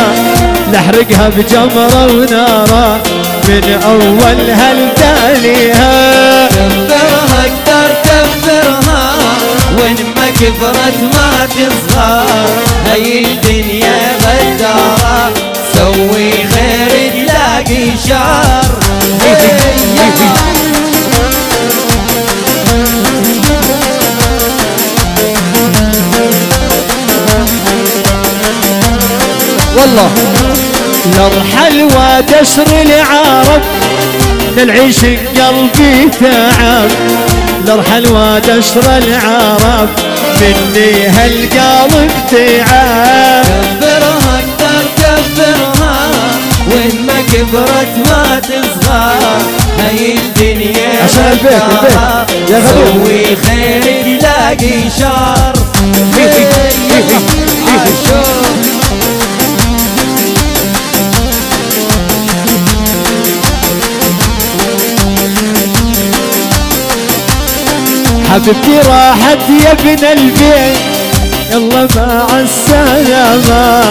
نحرقها بجمرة ونارة من أولها لتاليها كبرها أكثر كبرها وين ما كبرت ما تصغر هاي الدنيا غدارة. سوي خير تلاقي شر. والله نرحل وتشر العرب للعيش قلبي تعب. نرحل وتشر العرب مني هالقلب تعب. وين ما كبرت ما تصغر هاي الدنيا عشان البيت، البيت. يا. سوي خير تلاقي شر عاشور. حبيبتي راحت يا ابن البيت يلا مع السلامة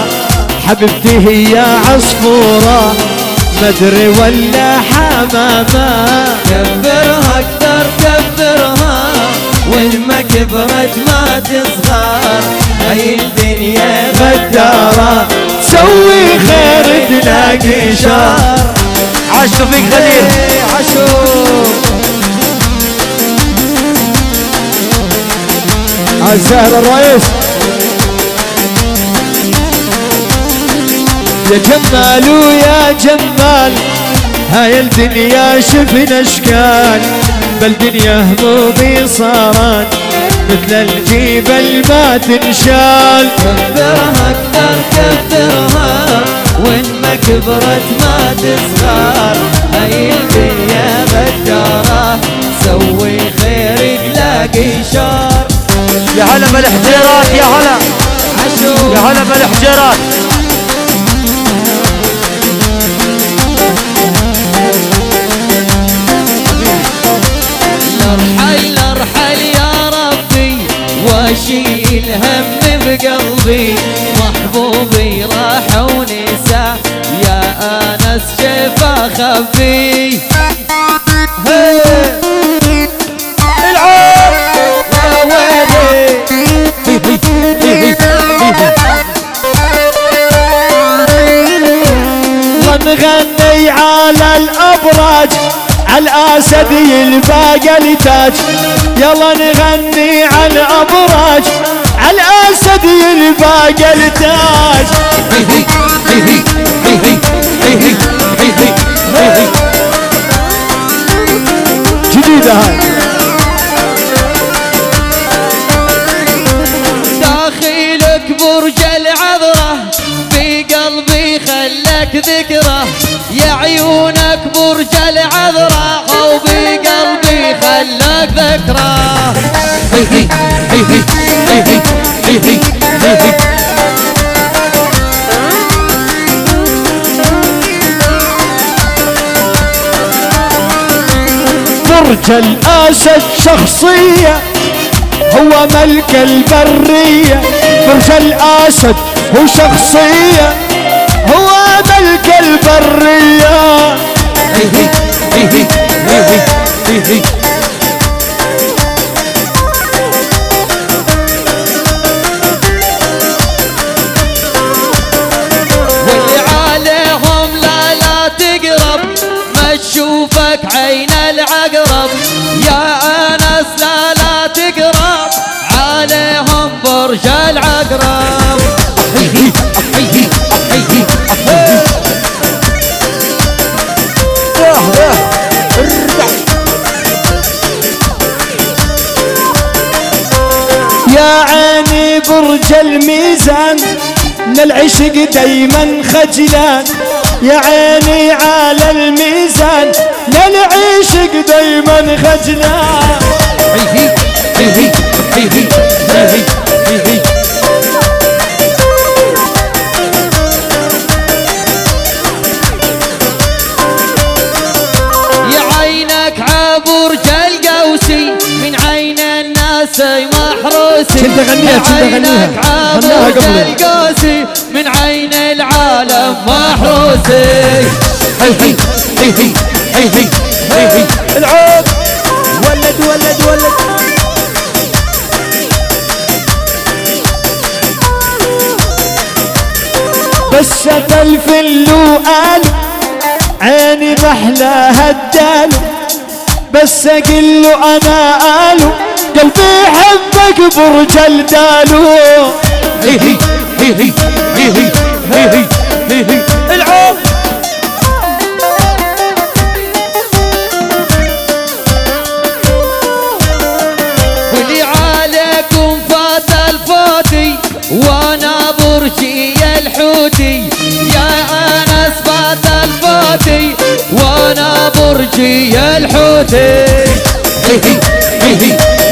حبيبتي هي عصفورة. مدري ولا حمامة. كبرها أكثر كبرها. وين ما كبرت ما تصغر. هاي الدنيا غدارة سوي خير تلاقي شر. عاش توفيق خليل. عاشور عالزهر الرئيس. يا جمال ويا جمال هاي الدنيا شفنا أشكال بل دنيا همومي صارت مثل الجبل ما تنشال. كبرها أكثر كبرها وين ما كبرت ما تصغر هاي الدنيا غدارة سوي خير تلاقي شر يا هلا بالحجيرات يا هلا. يا هلا بالحجيرات. واشيل هم بقلبي محبوبي راح ونسى. يا أنس كيف اخفي العب يا ويلي على الأبراج على الأسد يلباقى التاج يلا نغني الأبراج. على الاسد ينباق التاج جديدة هاي. داخلك برج العذرة في قلبي خلك ذكرى. يا عيونك برج العذرة. وفي خلك ذكرى. برج الاسد شخصية هو ملك البرية. برج الاسد هو شخصية هو ملك البرية. واللي تشوفك عين العقرب. يا أنس لا لا تقرب. عليهم برج العقرب. يا عيني برج الميزان من العشق دايما خجلان. يا عيني على الميزان للعشق دايما خجلان يا عينك عبرج القوسي من عين الناس محروسي كنت أغنيها، يا كنت أغنيها. عينك غناها قبل. من عين العالم محروسي العود ولد ولد ولد بس الفل وقال عيني محلاها الدال بس أقول له أنا قالوا قلبي يحبك برج الدالو العود وأنا برجي الحوتي